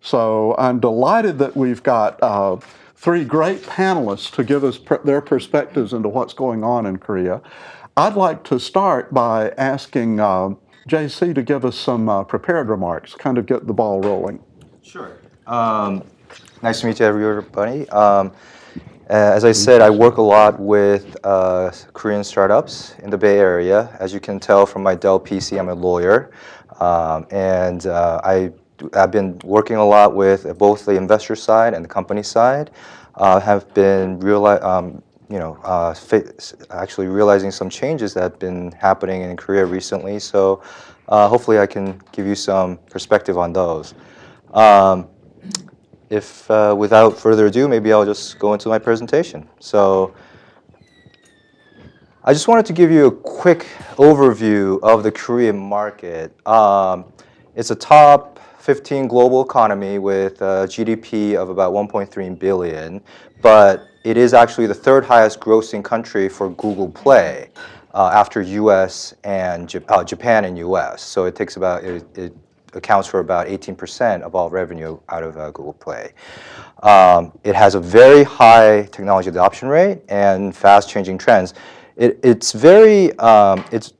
So I'm delighted that we've got uh, three great panelists to give us per- their perspectives into what's going on in Korea. I'd like to start by asking uh, JC to give us some uh, prepared remarks, kind of get the ball rolling. Sure. Um, nice to meet you, everybody. Um, as I said, I work a lot with uh, Korean startups in the Bay Area. As you can tell from my Dell PC, I'm a lawyer. Um, and uh, I, have been working a lot with both the investor side and the company side. Uh, have been um, you know, uh, actually realizing some changes that have been happening in Korea recently. So uh, hopefully I can give you some perspective on those. Um, if uh, without further ado, maybe I'll just go into my presentation. So I just wanted to give you a quick overview of the Korean market. Um, it's a top 15 global economy with a GDP of about 1.3 billion, but it is actually the third highest grossing country for Google Play uh, after US and uh, Japan and US. So it takes about, it, it accounts for about 18% of all revenue out of uh, Google Play. Um, it has a very high technology adoption rate and fast changing trends. It, it's very, um, it's,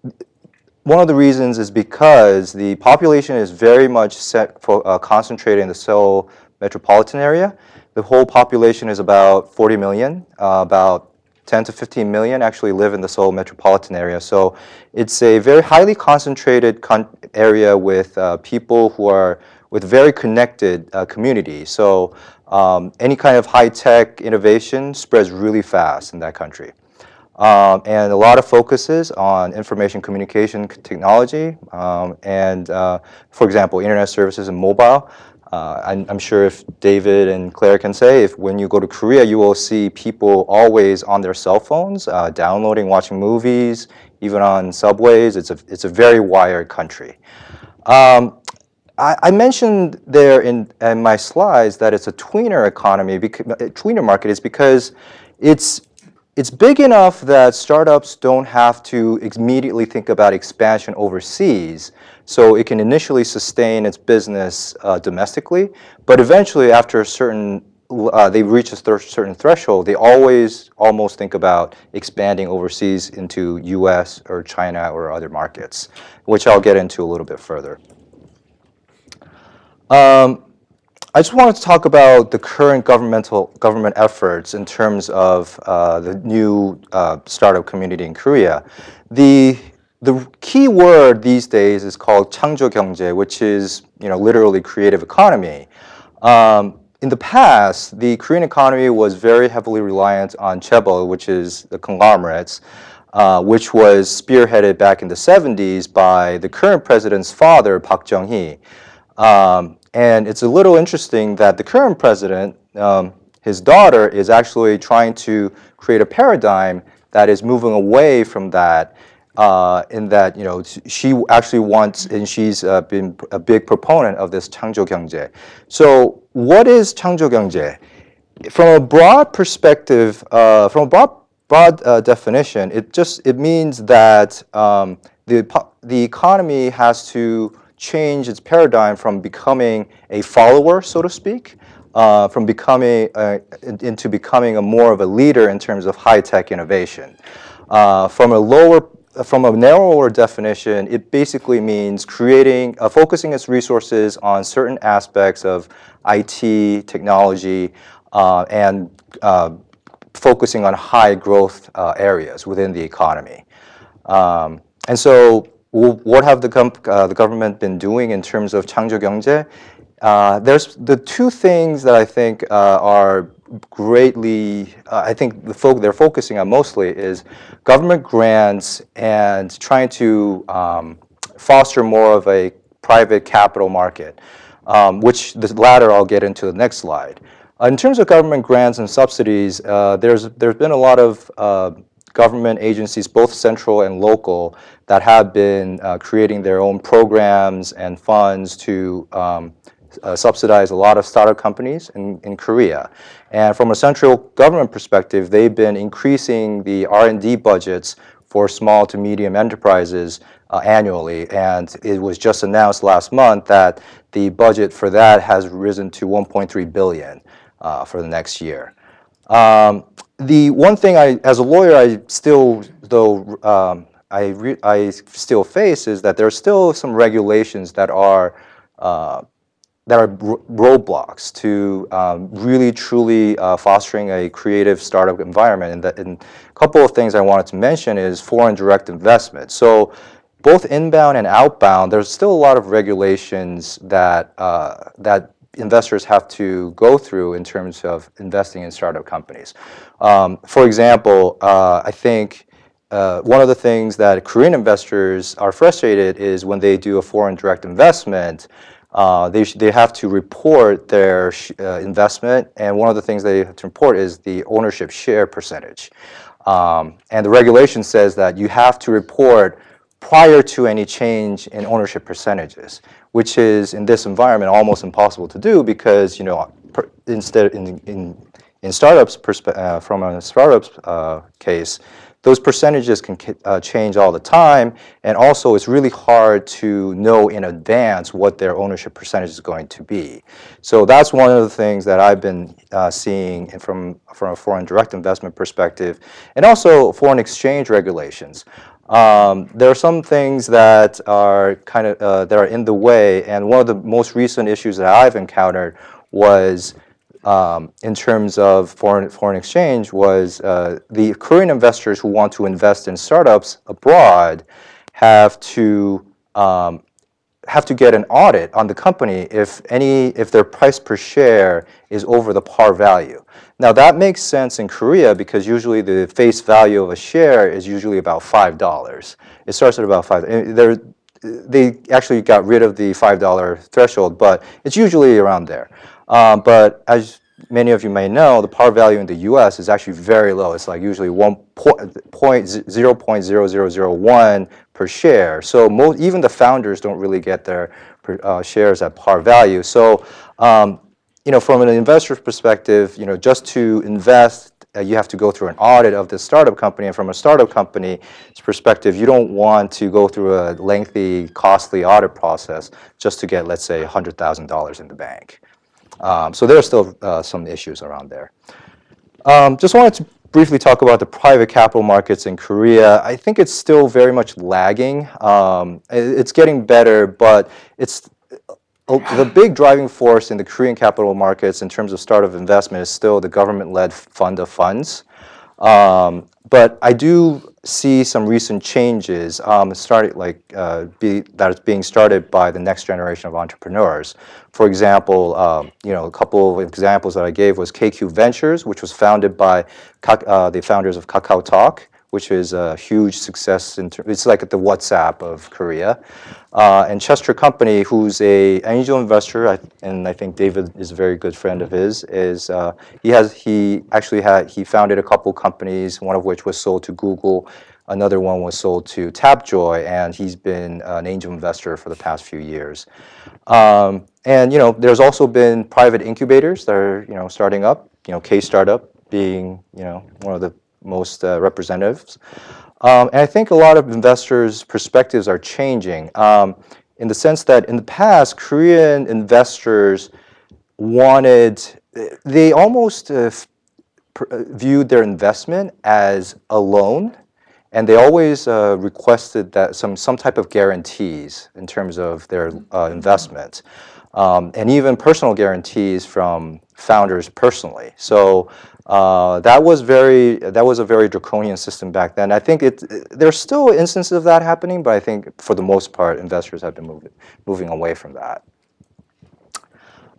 one of the reasons is because the population is very much set for, uh, concentrated in the Seoul metropolitan area. The whole population is about 40 million, uh, about 10 to 15 million actually live in the Seoul metropolitan area. So it's a very highly concentrated area with uh, people who are with very connected uh, community. So um, any kind of high-tech innovation spreads really fast in that country. Um, and a lot of focuses on information communication technology um, and, uh, for example, internet services and mobile. Uh, I'm, I'm, sure if David and Claire can say, if when you go to Korea, you will see people always on their cell phones, uh, downloading, watching movies, even on subways. It's a, it's a very wired country. Um, I, mentioned there in, in, my slides that it's a tweener economy, because, tweener market is because it's it's big enough that startups don't have to immediately think about expansion overseas. So it can initially sustain its business uh, domestically, but eventually after a certain uh, they reach a certain threshold, they always almost think about expanding overseas into US or China or other markets, which I'll get into a little bit further. Um, I just wanted to talk about the current governmental government efforts in terms of uh, the new uh, startup community in Korea. The the key word these days is called 창조 which is you know literally creative economy. Um, in the past, the Korean economy was very heavily reliant on chaebol, which is the conglomerates, uh, which was spearheaded back in the 70s by the current president's father, Park Chung-hee. Um, and it's a little interesting that the current president, um, his daughter, is actually trying to create a paradigm that is moving away from that. Uh, in that, you know, she actually wants, and she's uh, been a big proponent of this 창조 경제. So, what is 창조 경제? From a broad perspective, uh, from a broad, broad uh, definition, it just it means that um, the the economy has to change its paradigm from becoming a follower, so to speak, uh, from becoming uh, into becoming a more of a leader in terms of high-tech innovation. Uh, from a lower from a narrower definition, it basically means creating, uh, focusing its resources on certain aspects of IT, technology, uh, and uh, focusing on high growth areas within the economy. Um, and so what have the, uh, the government been doing in terms of 창조 경제? Uh, there's the two things that I think uh, are greatly, uh, I think the fo they're focusing on mostly is government grants and trying to um, foster more of a private capital market, um, which the latter I'll get into the next slide. Uh, in terms of government grants and subsidies, uh, there's there's been a lot of government agencies, both central and local, that have been uh, creating their own programs and funds to um, uh, subsidize a lot of startup companies in, in Korea. And from a central government perspective, they've been increasing the R&D budgets for small to medium enterprises uh, annually. And it was just announced last month that the budget for that has risen to 1.3 billion uh, for the next year. Um, the one thing I, as a lawyer, I still, though, um, I, I still face is that there are still some regulations that are uh, that are roadblocks to um, really truly uh, fostering a creative startup environment. And, that, and a couple of things I wanted to mention is foreign direct investment. So both inbound and outbound, there's still a lot of regulations that uh, that investors have to go through in terms of investing in startup companies. Um, for example, uh, I think uh, one of the things that Korean investors are frustrated is when they do a foreign direct investment, uh, they, they have to report their uh, investment, and one of the things they have to report is the ownership share percentage. Um, and the regulation says that you have to report prior to any change in ownership percentages, which is in this environment almost impossible to do because you know instead in, in in startups uh, from a startups uh, case, those percentages can uh, change all the time, and also it's really hard to know in advance what their ownership percentage is going to be. So that's one of the things that I've been uh, seeing from from a foreign direct investment perspective, and also foreign exchange regulations. Um, there are some things that are kind of uh, that are in the way, and one of the most recent issues that I've encountered was um, in terms of foreign foreign exchange was uh, the Korean investors who want to invest in startups abroad have to um, have to get an audit on the company if any if their price per share is over the par value. Now that makes sense in Korea because usually the face value of a share is usually about five dollars. It starts at about five. There, they actually got rid of the five dollar threshold, but it's usually around there. Um, but as many of you may know, the par value in the U.S. is actually very low. It's like usually one point zero point zero zero zero one per share. So most, even the founders don't really get their uh, shares at par value. So um, you know, from an investor's perspective, you know, just to invest, uh, you have to go through an audit of the startup company. And from a startup company's perspective, you don't want to go through a lengthy, costly audit process just to get, let's say, $100,000 in the bank. Um, so there are still uh, some issues around there. Um, just wanted to briefly talk about the private capital markets in Korea. I think it's still very much lagging. Um, it's getting better, but it's the big driving force in the Korean capital markets in terms of startup investment is still the government-led fund of funds. Um, but I do see some recent changes um, started like uh, be, that is being started by the next generation of entrepreneurs. For example, um, you know, a couple of examples that I gave was K Cube Ventures, which was founded by uh, the founders of Kakao Talk, which is a huge success. It's like the WhatsApp of Korea. Uh, and Chester Company, who's a angel investor, and I think David is a very good friend of his, is uh, he has he actually had he founded a couple companies, one of which was sold to Google, another one was sold to Tapjoy, and he's been an angel investor for the past few years. Um, and you know, there's also been private incubators that are you know starting up. You know, Kstartup being you know one of the most uh, representatives. Um, and I think a lot of investors' perspectives are changing um, in the sense that in the past, Korean investors wanted, they almost uh, uh, viewed their investment as a loan and they always uh, requested that some, some type of guarantees in terms of their uh, investment um, and even personal guarantees from founders personally. So uh, that was very that was a very draconian system back then. I think it, there's still instances of that happening, but I think for the most part, investors have been moving moving away from that.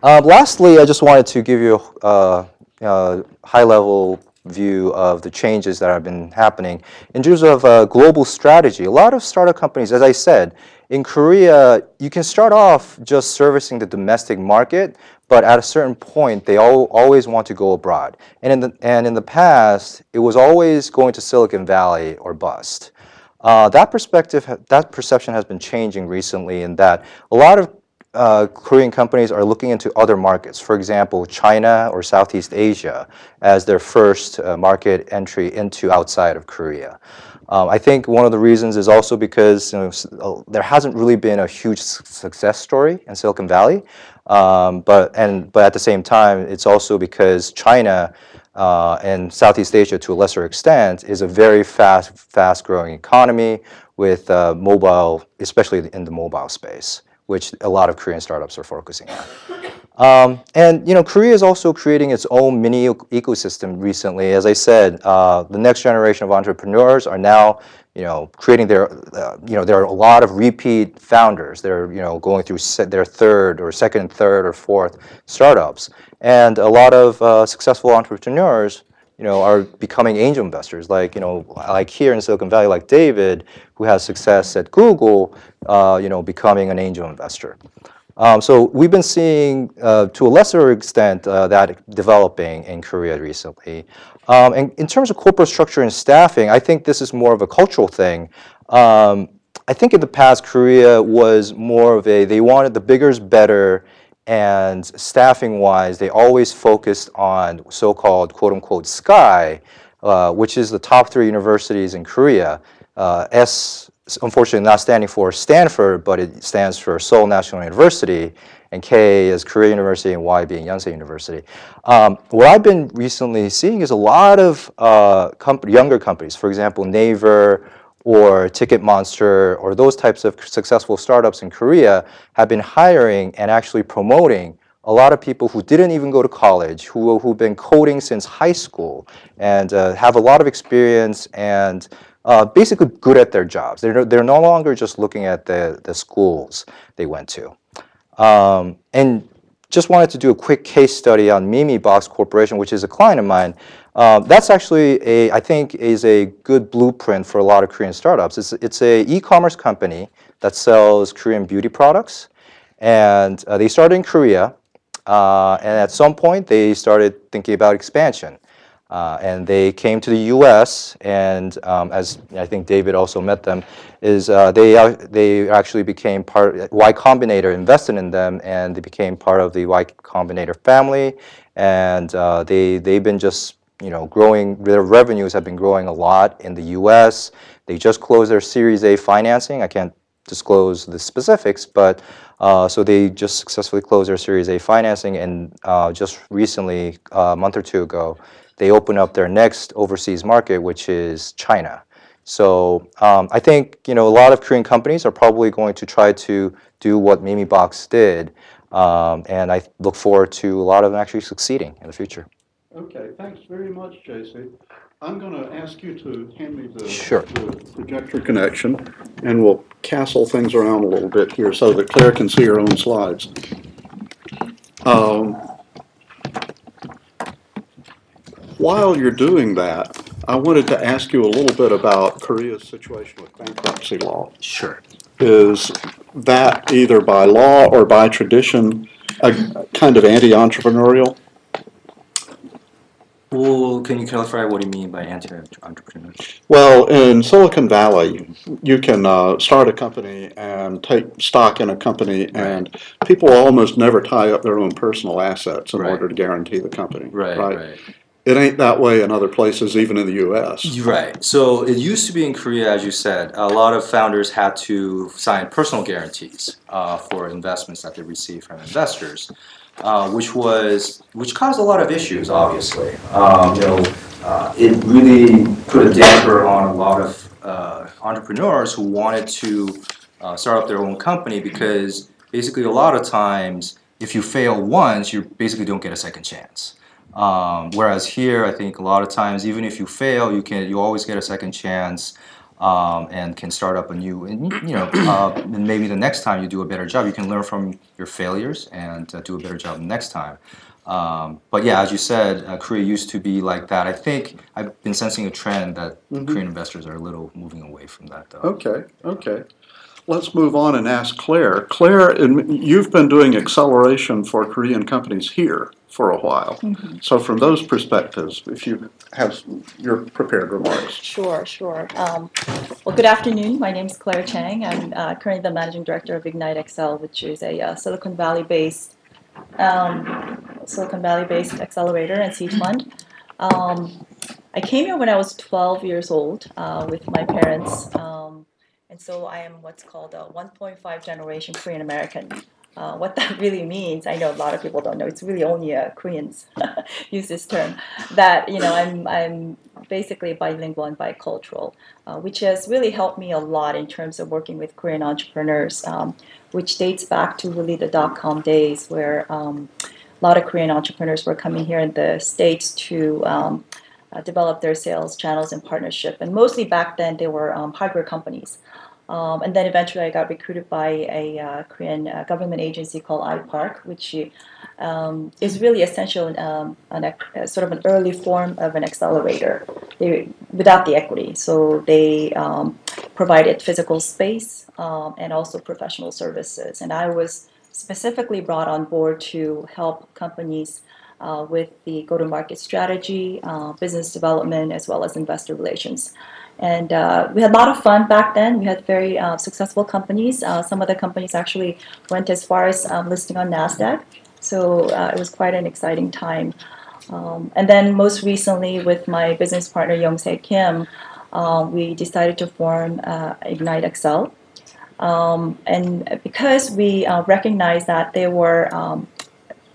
Uh, lastly, I just wanted to give you a, a high-level view of the changes that have been happening in terms of uh, global strategy. A lot of startup companies, as I said, in Korea, you can start off just servicing the domestic market, but at a certain point, they all, always want to go abroad. And in, the, and in the past, it was always going to Silicon Valley or bust. Uh, that perspective, that perception has been changing recently in that a lot of uh, Korean companies are looking into other markets, for example, China or Southeast Asia, as their first uh, market entry into outside of Korea. Um, I think one of the reasons is also because you know, uh, there hasn't really been a huge success story in Silicon Valley, um, but and but at the same time, it's also because China uh, and Southeast Asia, to a lesser extent, is a very fast, fast-growing economy with uh, mobile, especially in the mobile space, which a lot of Korean startups are focusing on. Um, and you know, Korea is also creating its own mini eco- ecosystem recently. As I said, uh, the next generation of entrepreneurs are now, you know, creating their, uh, you know, there are a lot of repeat founders. They're, you know, going through their third or second, third or fourth startups, and a lot of uh, successful entrepreneurs you know, are becoming angel investors. Like, you know, like here in Silicon Valley, like David, who has success at Google, uh, you know, becoming an angel investor. Um, so we've been seeing, uh, to a lesser extent, uh, that developing in Korea recently. Um, and in terms of corporate structure and staffing, I think this is more of a cultural thing. Um, I think in the past, Korea was more of a, they wanted the bigger is better, and staffing wise, they always focused on so called quote unquote SKY, uh, which is the top three universities in Korea. Uh, S, unfortunately, not standing for Stanford, but it stands for Seoul National University, and K is Korea University, and Y being Yonsei University. Um, what I've been recently seeing is a lot of uh, comp- younger companies, for example, Naver or Ticket Monster or those types of successful startups in Korea have been hiring and actually promoting a lot of people who didn't even go to college, who, who've been coding since high school and uh, have a lot of experience and uh, basically good at their jobs. They're, they're no longer just looking at the, the schools they went to. Um, and just wanted to do a quick case study on Memebox Corporation, which is a client of mine. Uh, that's actually a, I think, is a good blueprint for a lot of Korean startups. It's, it's a e-commerce company that sells Korean beauty products, and uh, they started in Korea. Uh, and at some point, they started thinking about expansion. Uh, and they came to the U.S. and um, as I think David also met them, is uh, they uh, they actually became part. Y Combinator invested in them, and they became part of the Y Combinator family. And uh, they they've been just you know growing. Their revenues have been growing a lot in the U.S. They just closed their Series A financing. I can't disclose the specifics, but uh, so they just successfully closed their Series A financing, and uh, just recently, a month or two ago, they open up their next overseas market, which is China. So um, I think you know a lot of Korean companies are probably going to try to do what Memebox did, um, and I look forward to a lot of them actually succeeding in the future. Okay, thanks very much, JC. I'm going to ask you to hand me the, Sure. the projector connection, and we'll castle things around a little bit here so that Claire can see her own slides. Um, while you're doing that, I wanted to ask you a little bit about Korea's situation with bankruptcy law. Sure. Is that either by law or by tradition a kind of anti-entrepreneurial? Well, can you clarify what you mean by anti-entrepreneur? Well, in Silicon Valley, you can uh, start a company and take stock in a company, and people almost never tie up their own personal assets in Right. order to guarantee the company. Right, right. It ain't that way in other places, even in the U.S. Right. So it used to be in Korea, as you said, a lot of founders had to sign personal guarantees uh, for investments that they received from investors, uh, which was which caused a lot of issues. Obviously, um, you know, uh, it really put a damper on a lot of uh, entrepreneurs who wanted to uh, start up their own company because basically a lot of times if you fail once, you basically don't get a second chance. Um, whereas here, I think a lot of times, even if you fail, you can you always get a second chance um, and can start up a new. And you know, uh, and maybe the next time you do a better job, you can learn from your failures and uh, do a better job next time. Um, but yeah, as you said, uh, Korea used to be like that. I think I've been sensing a trend that Korean investors are a little moving away from that, though. Okay, okay. Let's move on and ask Claire. Claire, you've been doing acceleration for Korean companies here for a while. So, from those perspectives, if you have your prepared remarks. Sure, sure. Um, well, good afternoon. My name is Claire Chang. I'm uh, currently the managing director of Ignite XL, which is a uh, Silicon Valley-based um, Silicon Valley-based accelerator and seed fund. Um, I came here when I was 12 years old uh, with my parents, um, and so I am what's called a 1.5 generation Korean American. Uh, what that really means, I know a lot of people don't know. It's really only uh, Koreans use this term. That you know, I'm I'm basically bilingual and bicultural, uh, which has really helped me a lot in terms of working with Korean entrepreneurs, um, which dates back to really the dot com days where um, a lot of Korean entrepreneurs were coming here in the states to. Um, uh, develop their sales channels and partnership, and mostly back then they were um, hardware companies. Um, and then eventually I got recruited by a uh, Korean uh, government agency called iPark, which um, is really essential, um, an, uh, sort of an early form of an accelerator they, without the equity. So they um, provided physical space um, and also professional services. And I was specifically brought on board to help companies uh, with the go-to-market strategy, uh, business development, as well as investor relations. And uh, we had a lot of fun back then. We had very uh, successful companies. Uh, some of the companies actually went as far as um, listing on NASDAQ. So uh, it was quite an exciting time. Um, and then most recently, with my business partner, Youngse Kim, we decided to form Ignite XL. Um, and because we recognized that there were um,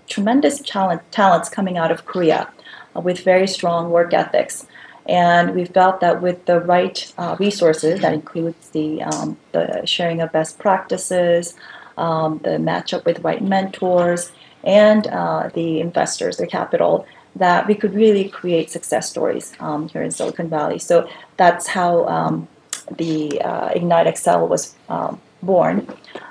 tremendous talent, talents coming out of Korea uh, with very strong work ethics. And we felt that with the right uh, resources, that includes the, um, the sharing of best practices, um, the matchup with right mentors, and uh, the investors, the capital, that we could really create success stories um, here in Silicon Valley. So that's how um, the uh, Ignite XL was um, born.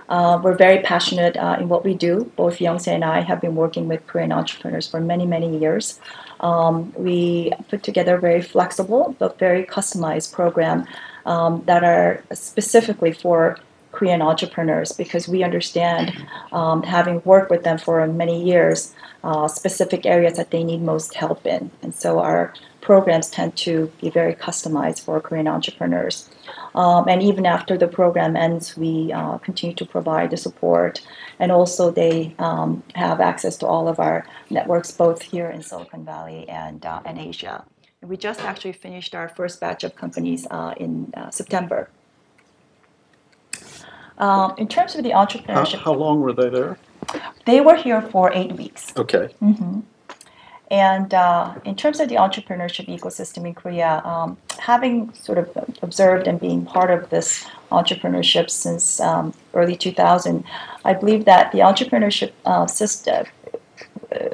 Uh, we're very passionate uh, in what we do. Both Youngse and I have been working with Korean entrepreneurs for many, many years. Um, we put together a very flexible but very customized program um, that are specifically for Korean entrepreneurs because we understand, um, having worked with them for many years, uh, specific areas that they need most help in. And so our programs tend to be very customized for Korean entrepreneurs. Um, and even after the program ends, we uh, continue to provide the support. And also, they um, have access to all of our networks, both here in Silicon Valley and, uh, and Asia. We just actually finished our first batch of companies uh, in uh, September. Um, in terms of the entrepreneurship, how long were they there? they were here for eight weeks. Okay. And uh, in terms of the entrepreneurship ecosystem in Korea, um, having sort of observed and being part of this entrepreneurship since um, early 2000, I believe that the entrepreneurship uh, system, uh,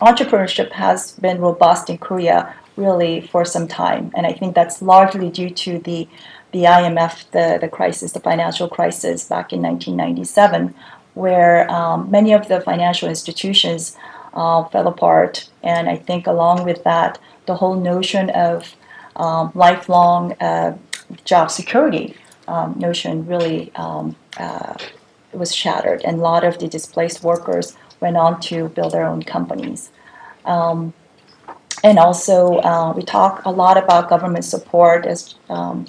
entrepreneurship has been robust in Korea really for some time, and I think that's largely due to the the IMF, the, the crisis, the financial crisis back in 1997, where um, many of the financial institutions uh, fell apart. And I think along with that, the whole notion of um, lifelong uh, job security um, notion really um, uh, was shattered, and a lot of the displaced workers went on to build their own companies. Um, and also, uh, we talk a lot about government support, as um,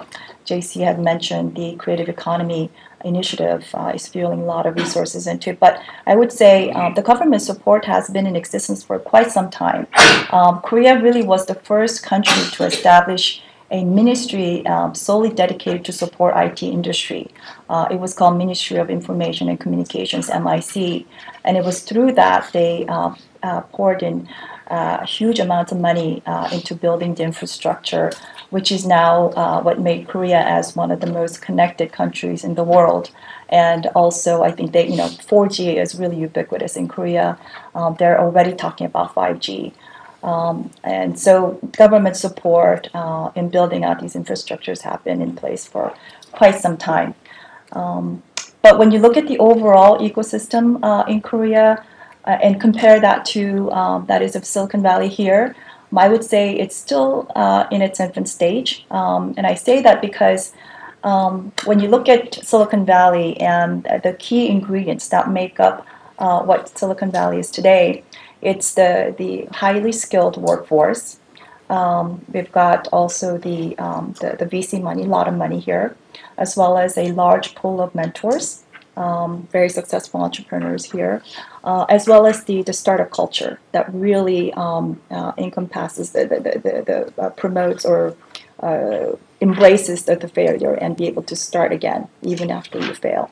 JC had mentioned, the creative economy initiative uh, is fueling a lot of resources into it. But I would say um, the government support has been in existence for quite some time. Um, Korea really was the first country to establish a ministry um, solely dedicated to support IT industry. Uh, it was called Ministry of Information and Communications (MIC), and it was through that they uh, uh, poured in uh, huge amounts of money uh, into building the infrastructure, which is now uh, what made Korea as one of the most connected countries in the world. And also, I think that you know 4G is really ubiquitous in Korea. Um, they're already talking about 5G. Um, and so government support uh, in building out these infrastructures have been in place for quite some time. Um, but when you look at the overall ecosystem uh, in Korea uh, and compare that to um, that is of Silicon Valley here, I would say it's still uh, in its infant stage. Um, and I say that because um, when you look at Silicon Valley and the key ingredients that make up uh, what Silicon Valley is today, it's the, the highly skilled workforce. Um, we've got also the, um, the, the VC money, a lot of money here, as well as a large pool of mentors, um, very successful entrepreneurs here, uh, as well as the, the startup culture that really um, uh, encompasses, the, the, the, the, uh, promotes or uh, embraces the, the failure and be able to start again even after you fail.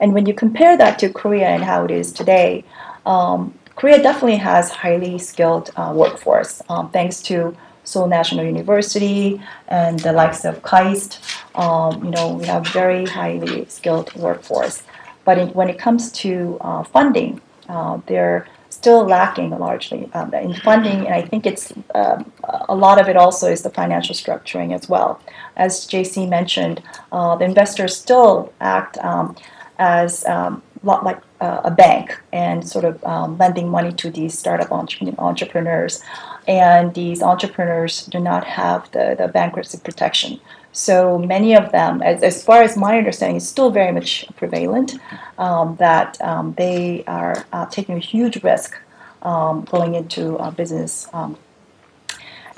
And when you compare that to Korea and how it is today, um, Korea definitely has highly skilled uh, workforce um, thanks to Seoul National University and the likes of KAIST. Um, you know, we have very highly skilled workforce. But in, when it comes to uh, funding, uh, they're still lacking largely um, in funding, and I think it's um, a lot of it also is the financial structuring as well. As JC mentioned, uh, the investors still act um, as um, lot like uh, a bank and sort of um, lending money to these startup entre- entrepreneurs. And these entrepreneurs do not have the, the bankruptcy protection. So many of them, as, as far as my understanding, is still very much prevalent um, that um, they are uh, taking a huge risk um, going into uh, business. Um.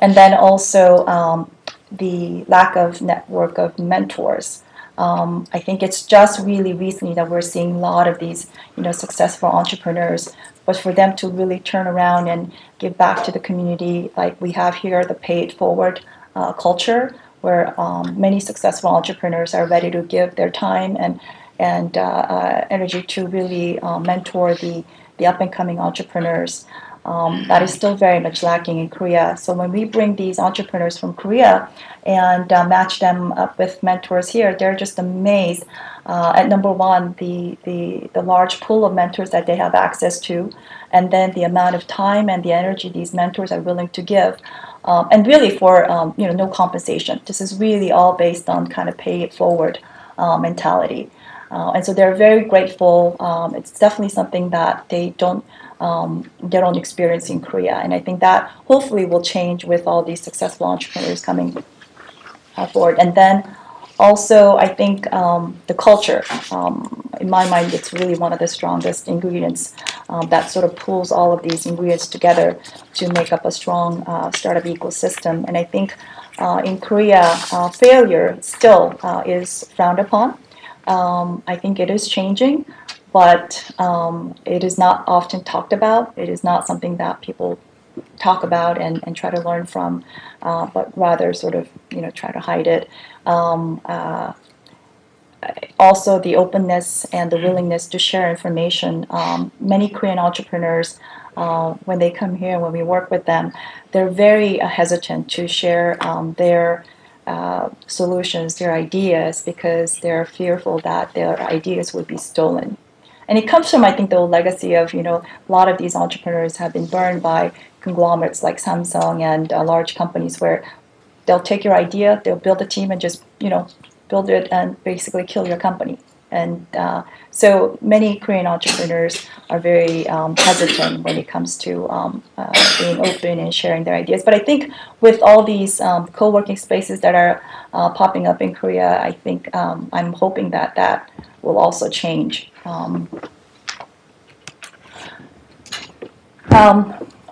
and then also um, the lack of network of mentors. Um, I think it's just really recently that we're seeing a lot of these, you know, successful entrepreneurs. But for them to really turn around and give back to the community, like we have here, the Pay It Forward uh, culture, where um, many successful entrepreneurs are ready to give their time and and uh, uh, energy to really uh, mentor the the up and coming entrepreneurs. Um, that is still very much lacking in Korea. So when we bring these entrepreneurs from Korea and uh, match them up with mentors here, they're just amazed uh, at number one the, the the large pool of mentors that they have access to, and then the amount of time and the energy these mentors are willing to give. Um, and really for um, you know no compensation. This is really all based on kind of pay it forward uh, mentality. Uh, and so they're very grateful. Um, it's definitely something that they don't um, they don't experience in Korea, and I think that hopefully will change with all these successful entrepreneurs coming forward. And then also, I think um, the culture. Um, in my mind, it's really one of the strongest ingredients um, that sort of pulls all of these ingredients together to make up a strong uh, startup ecosystem. And I think uh, in Korea, uh, failure still uh, is frowned upon. Um, I think it is changing, but um, it is not often talked about. It is not something that people talk about and, and try to learn from, uh, but rather sort of you know try to hide it. Um, uh, also, the openness and the willingness to share information. Um, many Korean entrepreneurs, uh, when they come here, when we work with them, they're very uh, hesitant to share um, their uh, solutions, their ideas, because they're fearful that their ideas would be stolen. And it comes from, I think, the old legacy of, you know, a lot of these entrepreneurs have been burned by conglomerates like Samsung and uh, large companies where they'll take your idea, they'll build a team and just, you know, build it and basically kill your company. And uh, so many Korean entrepreneurs are very um, hesitant when it comes to um, uh, being open and sharing their ideas. But I think with all these um, co-working spaces that are uh, popping up in Korea, I think um, I'm hoping that that will also change. Um,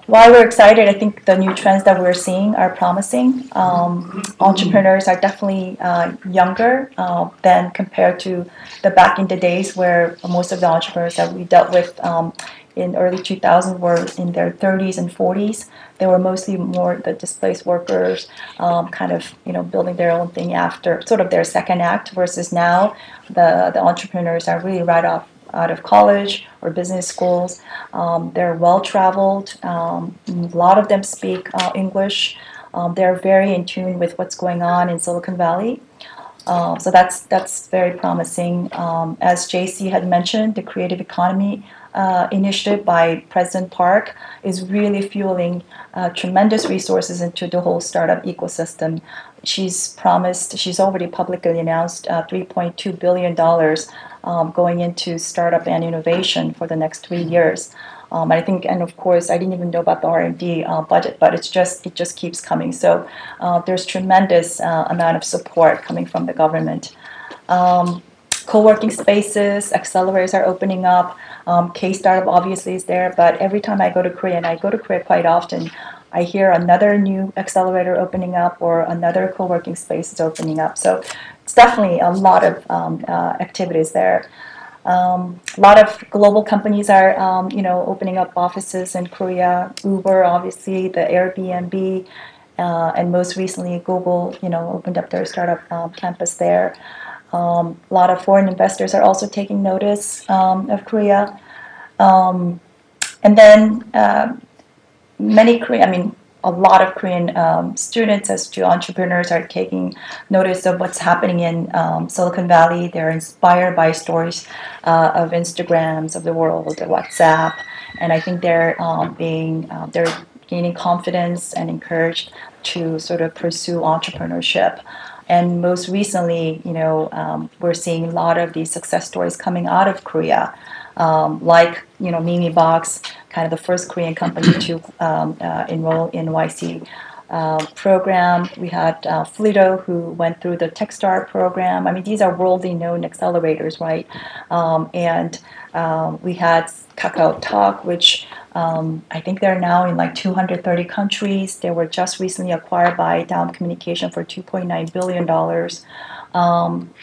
why we're excited, I think the new trends that we're seeing are promising. Um, entrepreneurs are definitely uh, younger uh, than compared to the back in the days where most of the entrepreneurs that we dealt with um, in early 2000 were in their 30s and 40s. They were mostly more the displaced workers, um, kind of you know building their own thing after sort of their second act. Versus now, the the entrepreneurs are really right off out of college or business schools. Um, they're well traveled. Um, a lot of them speak uh, English. Um, they're very in tune with what's going on in Silicon Valley. Uh, so that's that's very promising. Um, as JC had mentioned, the creative economy uh, initiative by President Park is really fueling uh, tremendous resources into the whole startup ecosystem. She's promised, she's already publicly announced uh, $3.2 billion um, going into startup and innovation for the next three years. Um, I think, and of course, I didn't even know about the R&D uh, budget, but it's just it just keeps coming. So uh, there's tremendous uh, amount of support coming from the government. Um, co-working spaces, accelerators are opening up. Um, Kstartup obviously is there, but every time I go to Korea, and I go to Korea quite often, I hear another new accelerator opening up or another co-working space is opening up. So it's definitely a lot of um, uh, activities there. Um, a lot of global companies are, um, you know, opening up offices in Korea. Uber, obviously, the Airbnb, uh, and most recently, Google, you know, opened up their startup um, campus there. Um, a lot of foreign investors are also taking notice um, of Korea. And then uh, many Korean, I mean, a lot of Korean um, students as to entrepreneurs are taking notice of what's happening in um, Silicon Valley. They're inspired by stories uh, of Instagrams of the world, WhatsApp, and I think they're um, being uh, they're gaining confidence and encouraged to sort of pursue entrepreneurship. And most recently, you know, um, we're seeing a lot of these success stories coming out of Korea, um, like you know, Memebox, kind of the first Korean company to um, uh, enroll in YC. Uh, program. We had uh, Fluido, who went through the TechStar program. I mean, these are worldly known accelerators, right? Um, and um, we had Kakao Talk, which um, I think they're now in like 230 countries. They were just recently acquired by Daum Communication for 2.9 billion dollars. Um,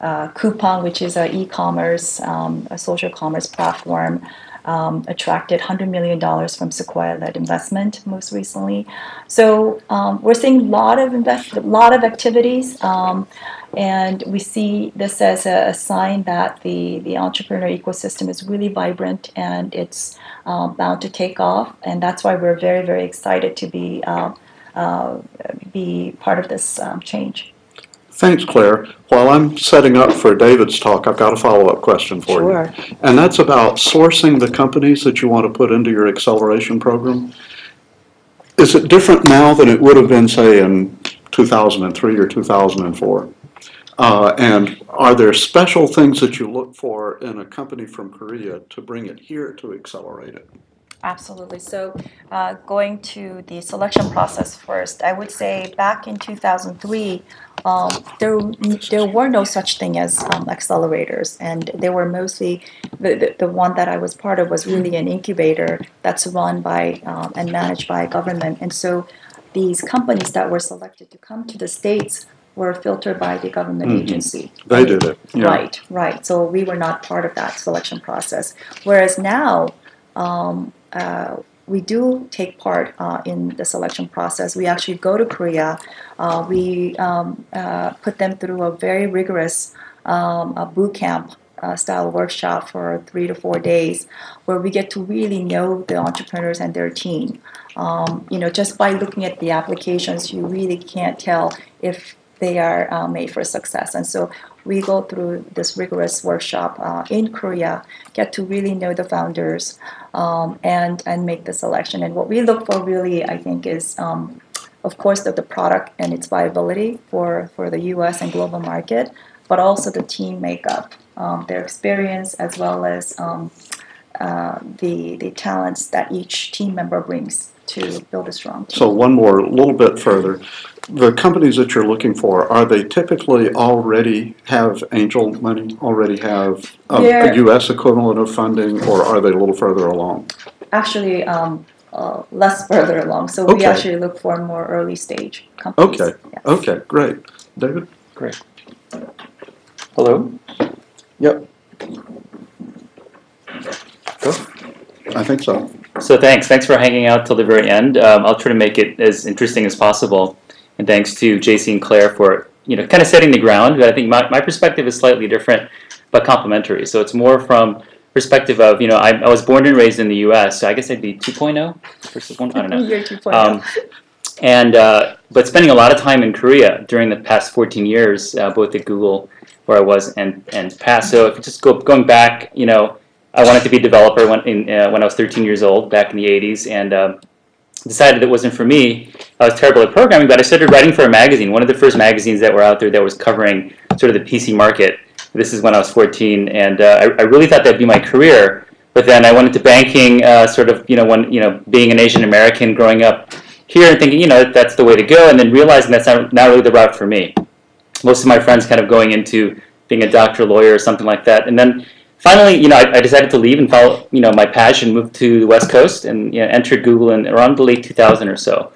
uh, Coupang, which is an e-commerce, um, a social commerce platform, um, attracted $100 million from Sequoia-led investment most recently. So um, we're seeing a lot of invest, a lot of activities, um, and we see this as a, a, sign that the, the entrepreneur ecosystem is really vibrant and it's uh, bound to take off. And that's why we're very, very excited to be uh, uh, be part of this um, change. Thanks, Claire. While I'm setting up for David's talk, I've got a follow-up question for Sure. you. And that's about sourcing the companies that you want to put into your acceleration program. Is it different now than it would have been, say, in 2003 or 2004? Uh, and are there special things that you look for in a company from Korea to bring it here to accelerate it? Absolutely. So, uh, going to the selection process first, I would say back in 2003, um, there there were no such thing as um, accelerators, and they were mostly the, the, the one that I was part of was really an incubator that's run by um, and managed by government, and so these companies that were selected to come to the states were filtered by the government Mhm. agency. They did it. yeah. Right, right. So we were not part of that selection process. Whereas now, um, uh, we do take part uh, in the selection process. We actually go to Korea. Uh, we um, uh, put them through a very rigorous um, boot camp uh, style workshop for three to four days, where we get to really know the entrepreneurs and their team. Um, you know, just by looking at the applications, you really can't tell if they are uh, made for success. And so we go through this rigorous workshop uh, in Korea, get to really know the founders, um, and and make the selection. And what we look for really, I think, is um, of course the, the product and its viability for for the U.S. and global market, but also the team makeup, um, their experience, as well as um, uh, the the talents that each team member brings to build a strong team. So one more, a little bit further. The companies that you're looking for, are they typically already have angel money, already have a, They're- a US equivalent of funding, or are they a little further along? actually um, uh, less further along. So we actually look for more early stage companies. Okay, Yes. okay, great. David? Great. Hello? Yep. Go. I think so. So thanks. Thanks for hanging out till the very end. Um, I'll try to make it as interesting as possible. And thanks to JC and Claire for you know kind of setting the ground. But I think my, my perspective is slightly different, but complementary. So it's more from perspective of you know I, I was born and raised in the U.S. So I guess I'd be 2.0 versus one. I don't know. Year 2.0. Um, and uh, but spending a lot of time in Korea during the past 14 years, uh, both at Google, where I was, and and past. So if you just go going back, you know, I wanted to be a developer when in uh, when I was 13 years old back in the 80s, and um, decided it wasn't for me. I was terrible at programming, but I started writing for a magazine, one of the first magazines that were out there that was covering sort of the PC market. This is when I was 14, and uh, I, I really thought that'd be my career. But then I went into banking, uh, sort of, you know, when you know, being an Asian American growing up here and thinking, you know, that's the way to go, and then realizing that's not, not really the route for me. Most of my friends kind of going into being a doctor, lawyer, or something like that. And then finally, you know, I, I decided to leave and follow, you know, my passion, moved to the West Coast, and you know, entered Google in around the late 2000 or so.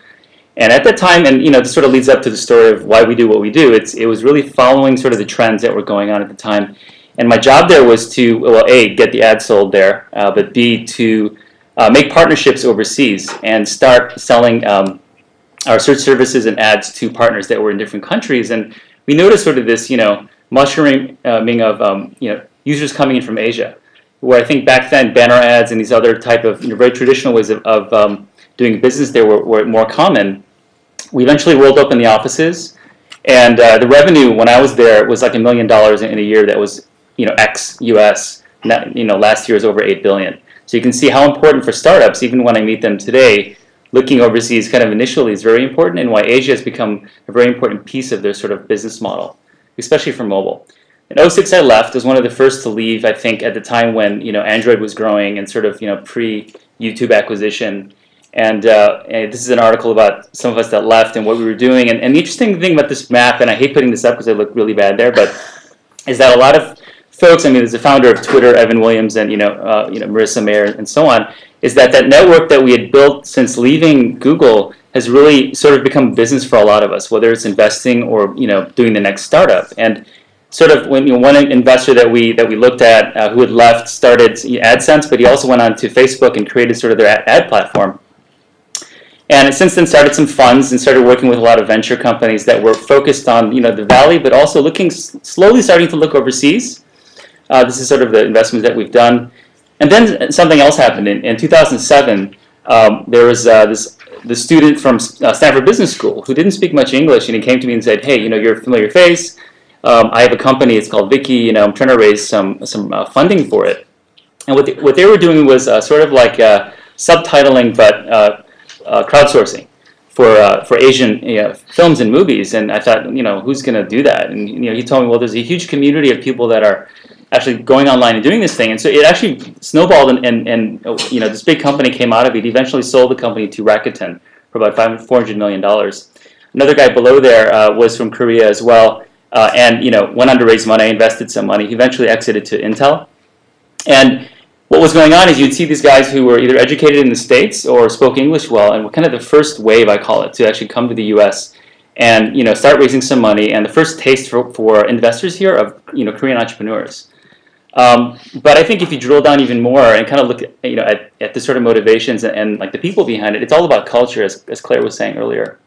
And at that time, and you know, this sort of leads up to the story of why we do what we do. It's it was really following sort of the trends that were going on at the time. And my job there was to well, a get the ad sold there, uh, but b to uh, make partnerships overseas and start selling um, our search services and ads to partners that were in different countries. And we noticed sort of this, you know, mushrooming of um, you know users coming in from Asia, where I think back then banner ads and these other type of you know, very traditional ways of, of um, doing business there were, were more common. We eventually rolled open the offices, and uh, the revenue when I was there was like a million dollars in a year. That was you know ex US. You know, last year was over eight billion. So you can see how important for startups, even when I meet them today, looking overseas kind of initially is very important, and why Asia has become a very important piece of their sort of business model, especially for mobile. In 06, I left. I was one of the first to leave. I think at the time when you know Android was growing and sort of you know pre YouTube acquisition. And, uh, and, this is an article about some of us that left and what we were doing. And, and the interesting thing about this map, and I hate putting this up because I look really bad there, but is that a lot of folks, I mean, there's the founder of Twitter, Evan Williams, and you know, uh, you know, Marissa Mayer, and so on, is that that network that we had built since leaving Google has really sort of become business for a lot of us, whether it's investing or you know, doing the next startup. And sort of when you know, one investor that we that we looked at uh, who had left started AdSense, but he also went on to Facebook and created sort of their ad, ad platform. And since then started some funds and started working with a lot of venture companies that were focused on you know the valley, but also looking slowly starting to look overseas. Uh, this is sort of the investments that we've done. And then something else happened in, in 2007. Um, there was uh, this the student from uh, Stanford Business School who didn't speak much English, and he came to me and said, "Hey, you know, you're a familiar face. Um, I have a company. It's called Viki. You know, I'm trying to raise some some uh, funding for it. And what they, what they were doing was uh, sort of like uh, subtitling, but uh, uh, crowdsourcing for uh, for Asian you know, films and movies. And I thought, you know, who's going to do that? And you know, he told me, well, there's a huge community of people that are actually going online and doing this thing. And so it actually snowballed, and, and, and you know, this big company came out of it. He eventually sold the company to Rakuten for about five, $400 million. Another guy below there was from Korea as well uh, and you know went on to raise money, invested some money. He eventually exited to Intel. And what was going on is you'd see these guys who were either educated in the states or spoke English well, and were kind of the first wave, I call it, to actually come to the U.S. and you know start raising some money, and the first taste for, for investors here of you know Korean entrepreneurs. Um, but I think if you drill down even more and kind of look at, you know at, at the sort of motivations and, and, like the people behind it, it's all about culture, as, as Claire was saying earlier.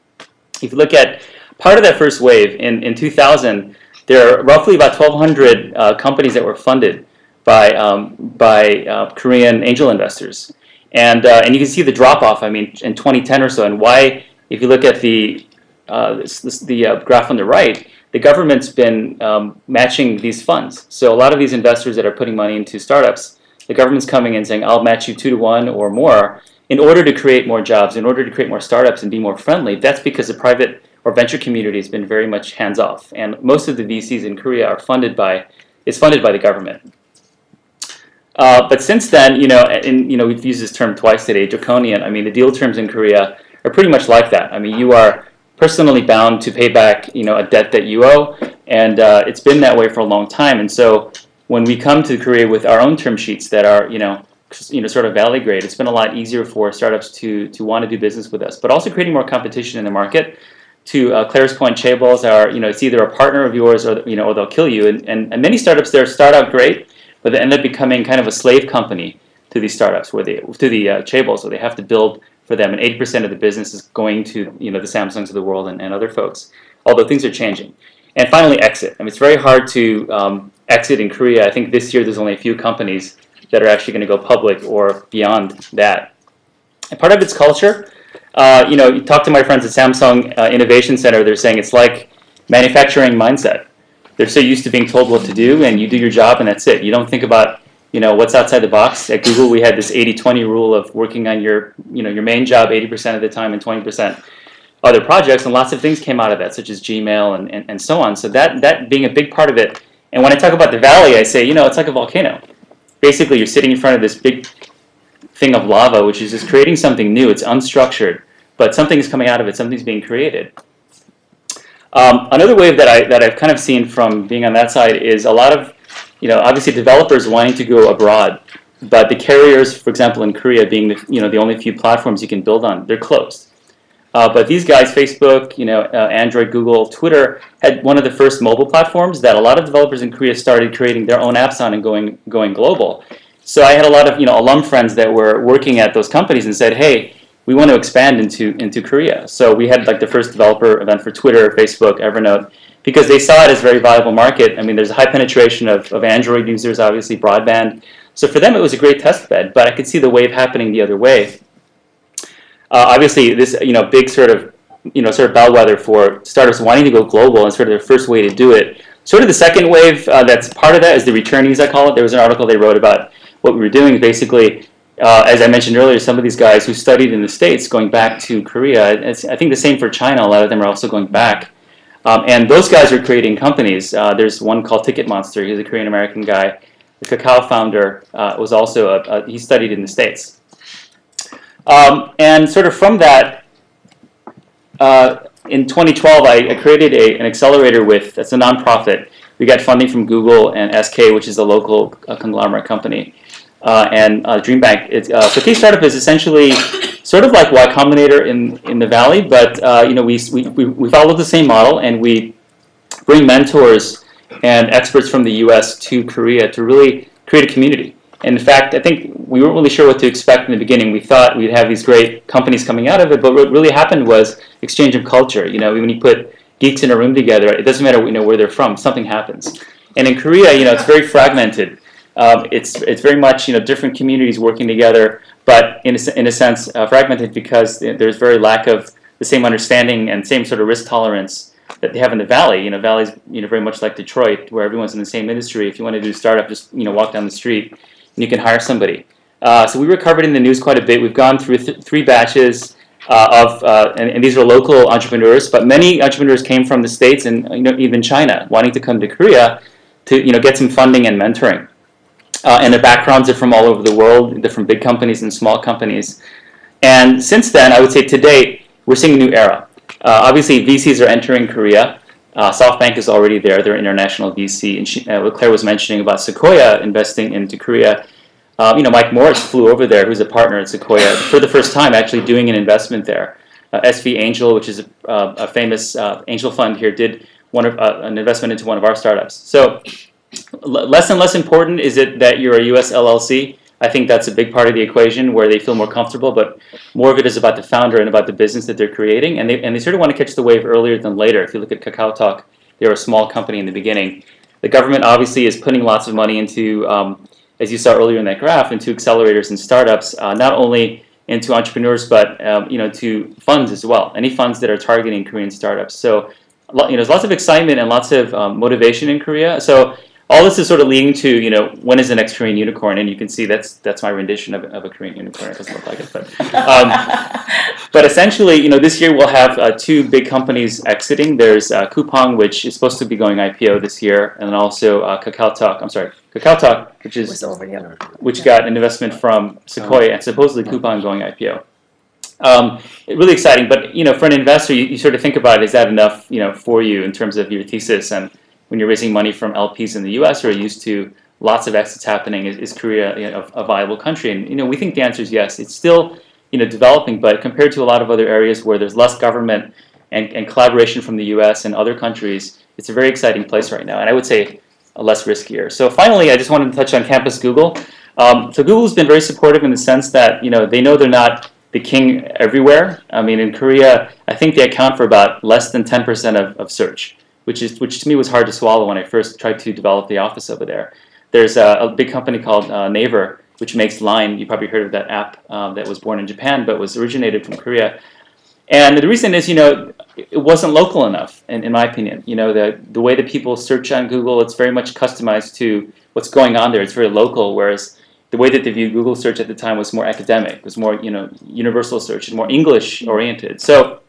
If you look at part of that first wave in, in 2000, there are roughly about 1,200 uh, companies that were funded by, um, by uh, Korean angel investors. And, uh, and you can see the drop off, I mean, in 2010 or so, and why, if you look at the, uh, this, this, the uh, graph on the right, the government's been um, matching these funds. So a lot of these investors that are putting money into startups, the government's coming in saying, I'll match you two to one or more in order to create more jobs, in order to create more startups and be more friendly. That's because the private or venture community has been very much hands off, and most of the VCs in Korea are funded by is funded by the government. Uh, but since then, you know, and you know, we've used this term twice today, draconian. I mean, the deal terms in Korea are pretty much like that. I mean, you are personally bound to pay back, you know, a debt that you owe, and uh, it's been that way for a long time. And so, when we come to Korea with our own term sheets that are, you know, you know, sort of valley grade, it's been a lot easier for startups to to want to do business with us, but also creating more competition in the market to uh, Claire's point, chaebols are you know it's either a partner of yours or you know or they'll kill you. And, and, and many startups there start out great, but they end up becoming kind of a slave company to these startups where they to the uh, so they have to build for them, and 80% of the business is going to you know the Samsungs of the world and, and other folks. Although things are changing. And finally, exit. I mean, it's very hard to um, exit in Korea. I think this year there's only a few companies that are actually going to go public or beyond that. And part of its culture uh, you know, you talk to my friends at Samsung uh, Innovation Center, they're saying it's like manufacturing mindset. They're so used to being told what to do, and you do your job, and that's it. You don't think about, you know, what's outside the box. At Google, we had this 80-20 rule of working on your, you know, your main job 80% of the time and 20% other projects, and lots of things came out of that, such as Gmail and, and, and so on. So that, that being a big part of it. And when I talk about the valley, I say, you know, it's like a volcano. Basically, you're sitting in front of this big thing of lava, which is just creating something new. It's unstructured, but something is coming out of it. Something's being created. Um, another wave that I that I've kind of seen from being on that side is a lot of, you know, obviously developers wanting to go abroad, but the carriers, for example, in Korea, being the you know the only few platforms you can build on, they're closed. Uh, but these guys, Facebook, you know, uh, Android, Google, Twitter, had one of the first mobile platforms that a lot of developers in Korea started creating their own apps on and going going global. So I had a lot of you know alum friends that were working at those companies and said, hey we want to expand into into Korea. So we had like the first developer event for Twitter, Facebook, Evernote, because they saw it as a very viable market. I mean, there's a high penetration of, of Android users, obviously broadband. So for them, it was a great test bed. But I could see the wave happening the other way. Uh, obviously, this you know big sort of you know sort of bellwether for startups wanting to go global and sort of their first way to do it. Sort of the second wave uh, that's part of that is the returnees, I call it. There was an article they wrote about what we were doing. Basically, uh, as I mentioned earlier, some of these guys who studied in the States going back to Korea, I think the same for China, a lot of them are also going back. Um, and those guys are creating companies. Uh, there's one called Ticket Monster, he's a Korean American guy. The Kakao founder uh, was also, a, a, he studied in the States. Um, and sort of from that, uh, in 2012, I, I created a, an accelerator with, that's a nonprofit. We got funding from Google and SK, which is a local uh, conglomerate company uh, and uh, DreamBank. It's, uh, Fatigue Startup is essentially sort of like Y Combinator in, in the Valley, but uh, you know we, we, we follow the same model and we bring mentors and experts from the U.S. to Korea to really create a community. And in fact, I think we weren't really sure what to expect in the beginning. We thought we'd have these great companies coming out of it, but what really happened was exchange of culture. You know, when you put geeks in a room together, it doesn't matter you know where they're from, something happens. And in Korea, you know, it's very fragmented. Um, it's it's very much you know different communities working together, but in a, in a sense uh, fragmented because there's very lack of the same understanding and same sort of risk tolerance that they have in the valley. You know, valley's you know very much like Detroit, where everyone's in the same industry. If you want to do a startup, just you know walk down the street and you can hire somebody. Uh, so we were covered in the news quite a bit. We've gone through th- three batches. Uh, of uh, and, and, these are local entrepreneurs, but many entrepreneurs came from the states and you know even China, wanting to come to Korea to you know get some funding and mentoring uh, and their backgrounds are from all over the world, different big companies and small companies. And since then, I would say to date, we're seeing a new era. Uh, obviously, VCs are entering Korea. Uh, SoftBank is already there; they're international VC. And she, uh, what Claire was mentioning about Sequoia investing into Korea, um, you know, Mike Moritz flew over there, who's a partner at Sequoia for the first time, actually doing an investment there. Uh, SV Angel, which is a, uh, a famous angel fund here, did one of, an investment into one of our startups. So less and less important is it that you're a US LLC. I think that's a big part of the equation where they feel more comfortable, but more of it is about the founder and about the business that they're creating. And they, and they sort of want to catch the wave earlier than later. If you look at Kakao Talk, they were a small company in the beginning. The government obviously is putting lots of money into, um, as you saw earlier in that graph, into accelerators and startups, uh, not only into entrepreneurs, but um, you know, to funds as well. Any funds that are targeting Korean startups. So, you know, there's lots of excitement and lots of um, motivation in Korea. So all this is sort of leading to you know when is the next Korean unicorn, and you can see that's that's my rendition of, of a Korean unicorn. It doesn't look like it, but um, but essentially, you know, this year we'll have uh, two big companies exiting. There's uh, Coupang, which is supposed to be going IPO this year, and then also uh, Kakao Talk. I'm sorry, Kakao Talk, which is over, yeah. which got an investment from Sequoia, and supposedly Coupang going IPO. Um, really exciting, but you know, for an investor, you, you sort of think about is that enough, you know, for you in terms of your thesis and when you're raising money from LPs in the U.S. or are used to lots of exits happening, is, is Korea you know, a, a, viable country? And you know, we think the answer is yes. It's still you know developing, but compared to a lot of other areas where there's less government and, and collaboration from the U.S. and other countries, it's a very exciting place right now. And I would say less riskier. So finally, I just wanted to touch on Campus Google. Um, so Google's been very supportive in the sense that you know they know they're not the king everywhere. I mean, in Korea, I think they account for about less than 10% of, of search which is which to me was hard to swallow when I first tried to develop the office over there. There's a, a big company called uh, Naver, which makes Line. You probably heard of that app um, that was born in Japan but was originated from Korea. And the reason is, you know, it wasn't local enough, in, in my opinion. You know, the the way that people search on Google, it's very much customized to what's going on there. It's very local, whereas the way that they viewed Google search at the time was more academic, was more, you know, universal search and more English oriented. So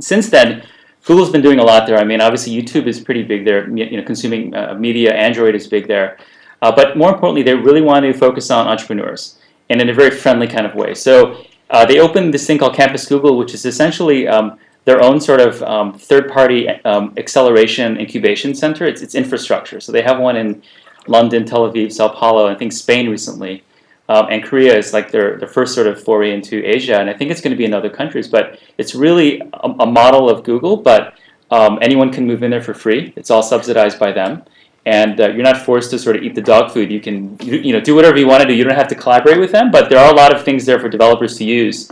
since then, Google's been doing a lot there. I mean, obviously YouTube is pretty big there. You know, consuming uh, media, Android is big there. Uh, but more importantly, they really want to focus on entrepreneurs and in a very friendly kind of way. So uh, they opened this thing called Campus Google, which is essentially um, their own sort of um, third-party um, acceleration incubation center. It's, it's infrastructure. So they have one in London, Tel Aviv, Sao Paulo, I think Spain recently. Um, and Korea is like their, their first sort of foray into Asia, and I think it's going to be in other countries. But it's really a, a model of Google, but um, anyone can move in there for free. It's all subsidized by them, and uh, you're not forced to sort of eat the dog food. You can you, you know do whatever you want to do. You don't have to collaborate with them, but there are a lot of things there for developers to use.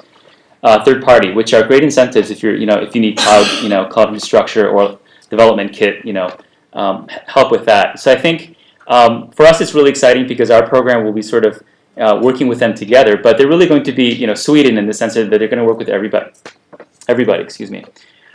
Uh, third party, which are great incentives if you're you know if you need cloud you know cloud infrastructure or development kit you know um, help with that. So I think um, for us it's really exciting because our program will be sort of uh, working with them together, but they're really going to be, you know, Sweden in the sense that they're going to work with everybody. Everybody, excuse me.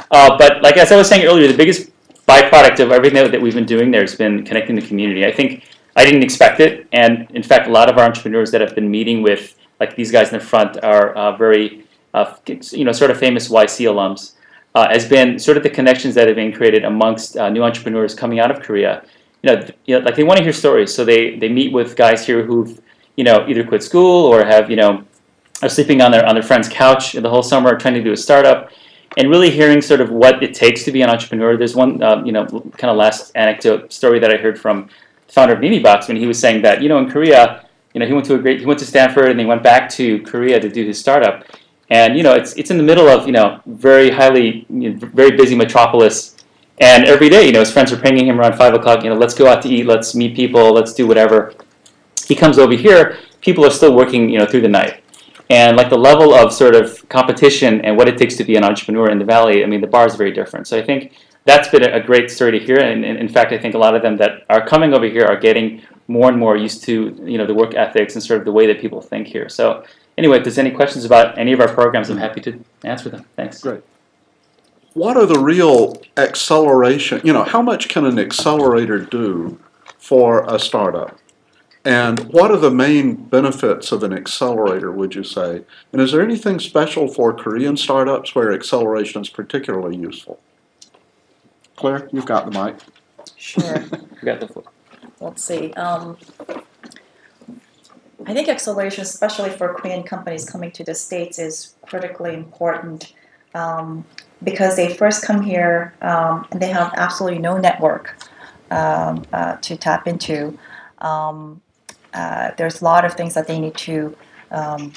Uh, but like as I was saying earlier, the biggest byproduct of everything that we've been doing there has been connecting the community. I think I didn't expect it, and in fact, a lot of our entrepreneurs that have been meeting with, like these guys in the front, are uh, very, uh, you know, sort of famous YC alums. Uh, has been sort of the connections that have been created amongst uh, new entrepreneurs coming out of Korea. You know, you know, like they want to hear stories, so they they meet with guys here who've you know, either quit school or have, you know, are sleeping on their on their friend's couch the whole summer trying to do a startup, and really hearing sort of what it takes to be an entrepreneur. There's one, uh, you know, kind of last anecdote story that I heard from the founder of Memebox when he was saying that, you know, in Korea, you know, he went to a great, he went to Stanford and he went back to Korea to do his startup, and you know, it's it's in the middle of you know very highly, you know, very busy metropolis. And every day, you know, his friends are pinging him around five o'clock. You know, let's go out to eat, let's meet people, let's do whatever he comes over here, people are still working, you know, through the night. And like the level of sort of competition and what it takes to be an entrepreneur in the valley, I mean, the bar is very different. So I think that's been a great story to hear. And, in fact, I think a lot of them that are coming over here are getting more and more used to, you know, the work ethics and sort of the way that people think here. So anyway, if there's any questions about any of our programs, I'm happy to answer them. Thanks. Great. What are the real acceleration, you know, how much can an accelerator do for a startup? And what are the main benefits of an accelerator, would you say? And is there anything special for Korean startups where acceleration is particularly useful? Claire, you've got the mic. Sure. You got the floor. Let's see. Um, I think acceleration, especially for Korean companies coming to the States, is critically important um, because they first come here um, and they have absolutely no network um, uh, to tap into. Um, uh, there's a lot of things that they need to um,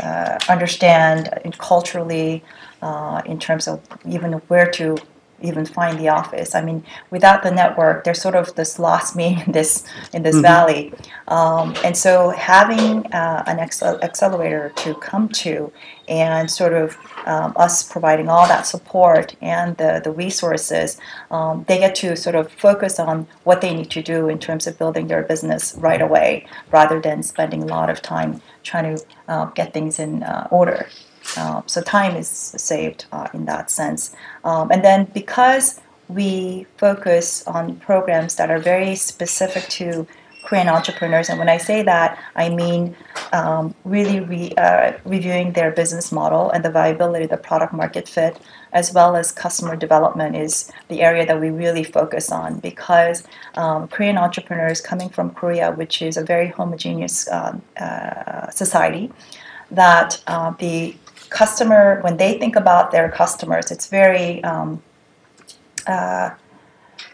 uh, understand culturally uh, in terms of even where to even find the office. I mean, without the network, there's sort of this lost me in this in this mm-hmm. valley, um, and so having uh, an accelerator to come to and sort of um, us providing all that support and the, the resources, um, they get to sort of focus on what they need to do in terms of building their business right away rather than spending a lot of time trying to uh, get things in uh, order. Uh, so time is saved uh, in that sense. Um, and then because we focus on programs that are very specific to Korean entrepreneurs, and when I say that, I mean um, really re, uh, reviewing their business model and the viability, the product market fit, as well as customer development is the area that we really focus on because um, Korean entrepreneurs coming from Korea, which is a very homogeneous um, uh, society, that uh, the customer, when they think about their customers, it's very um, uh,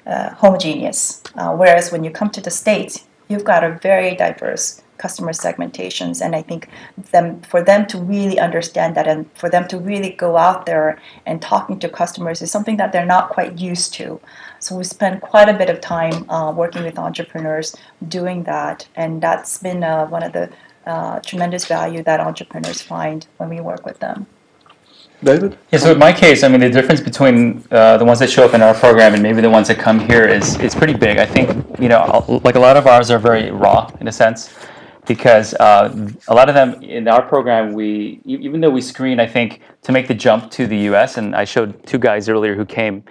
uh, homogeneous. Uh, whereas when you come to the States, you've got a very diverse customer segmentations and i think them for them to really understand that and for them to really go out there and talking to customers is something that they're not quite used to so we spend quite a bit of time uh, working with entrepreneurs doing that and that's been uh, one of the uh, tremendous value that entrepreneurs find when we work with them. David? Yeah, so in my case, I mean, the difference between uh, the ones that show up in our program and maybe the ones that come here is, is pretty big. I think, you know, like a lot of ours are very raw in a sense because uh, a lot of them in our program, we, even though we screen, I think, to make the jump to the US, and I showed two guys earlier who came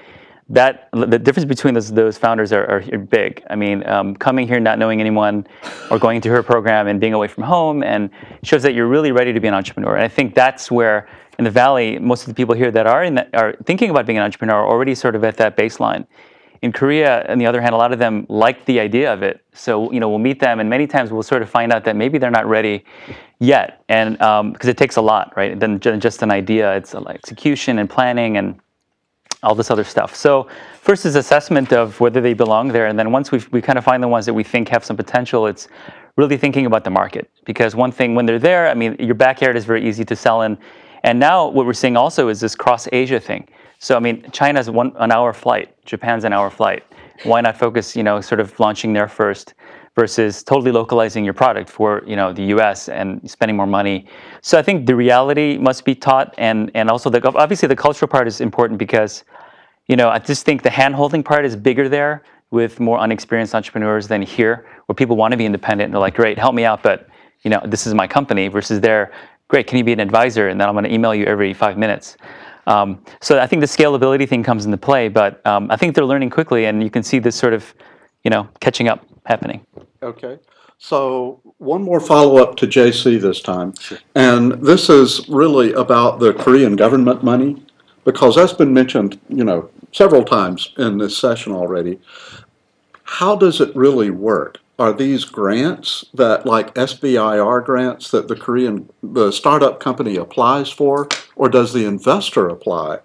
that the difference between those those founders are, are big. I mean, um, coming here not knowing anyone, or going into her program and being away from home, and shows that you're really ready to be an entrepreneur. And I think that's where in the valley, most of the people here that are in that, are thinking about being an entrepreneur are already sort of at that baseline. In Korea, on the other hand, a lot of them like the idea of it. So you know, we'll meet them, and many times we'll sort of find out that maybe they're not ready yet, and because um, it takes a lot, right? Than just an idea, it's like execution and planning and all this other stuff. So first is assessment of whether they belong there, and then once we we kind of find the ones that we think have some potential, it's really thinking about the market. Because one thing when they're there, I mean, your backyard is very easy to sell in, and now what we're seeing also is this cross Asia thing. So I mean, China's one an hour flight, Japan's an hour flight. Why not focus, you know, sort of launching there first? versus totally localizing your product for you know the U.S. and spending more money. So I think the reality must be taught, and and also the obviously the cultural part is important because you know I just think the hand-holding part is bigger there with more unexperienced entrepreneurs than here, where people want to be independent and they're like, great, help me out, but you know this is my company. Versus there, great, can you be an advisor? And then I'm going to email you every five minutes. Um, so I think the scalability thing comes into play, but um, I think they're learning quickly, and you can see this sort of, you know, catching up happening. Okay. So one more follow-up to JC this time. And this is really about the Korean government money, because that's been mentioned, you know, several times in this session already. How does it really work? Are these grants that, like SBIR grants, that the Korean, the startup company applies for, or does the investor apply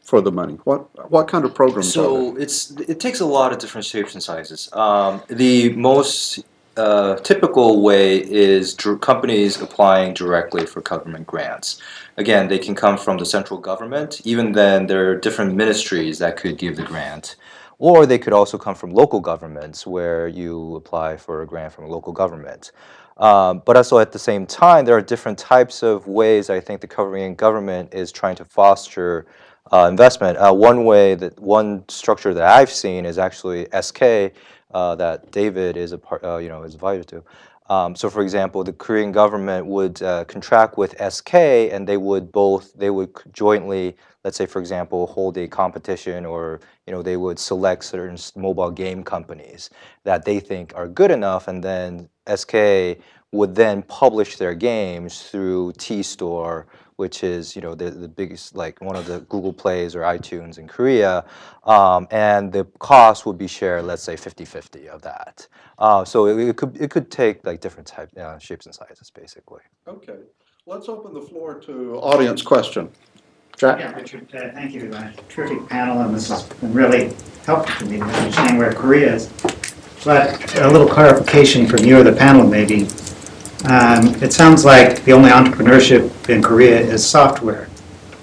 for the money? What, what kind of programs? So it's it takes a lot of different shapes and sizes. Um, the most uh, typical way is companies applying directly for government grants. Again, they can come from the central government. Even then, there are different ministries that could give the grant. Or they could also come from local governments where you apply for a grant from a local government. Um, but also at the same time, there are different types of ways I think the Korean government is trying to foster uh, investment. Uh, one way that one structure that I've seen is actually SK uh, that David is a part, uh, you know, is advisor to. Um, so, for example, the Korean government would uh, contract with SK, and they would both they would jointly, let's say, for example, hold a competition, or you know, they would select certain mobile game companies that they think are good enough, and then SK would then publish their games through T Store, which is you know the, the biggest like one of the Google Plays or iTunes in Korea, um, and the cost would be shared, let's say 50-50 of that. Uh, so it, it could it could take like different type uh, shapes and sizes basically. Okay, let's open the floor to audience question. Jack? Yeah, Richard, uh, thank you. Uh, Terrific panel, and this has been really helpful to me to understand where Korea is. But a little clarification from you or the panel, maybe. Um, It sounds like the only entrepreneurship in Korea is software.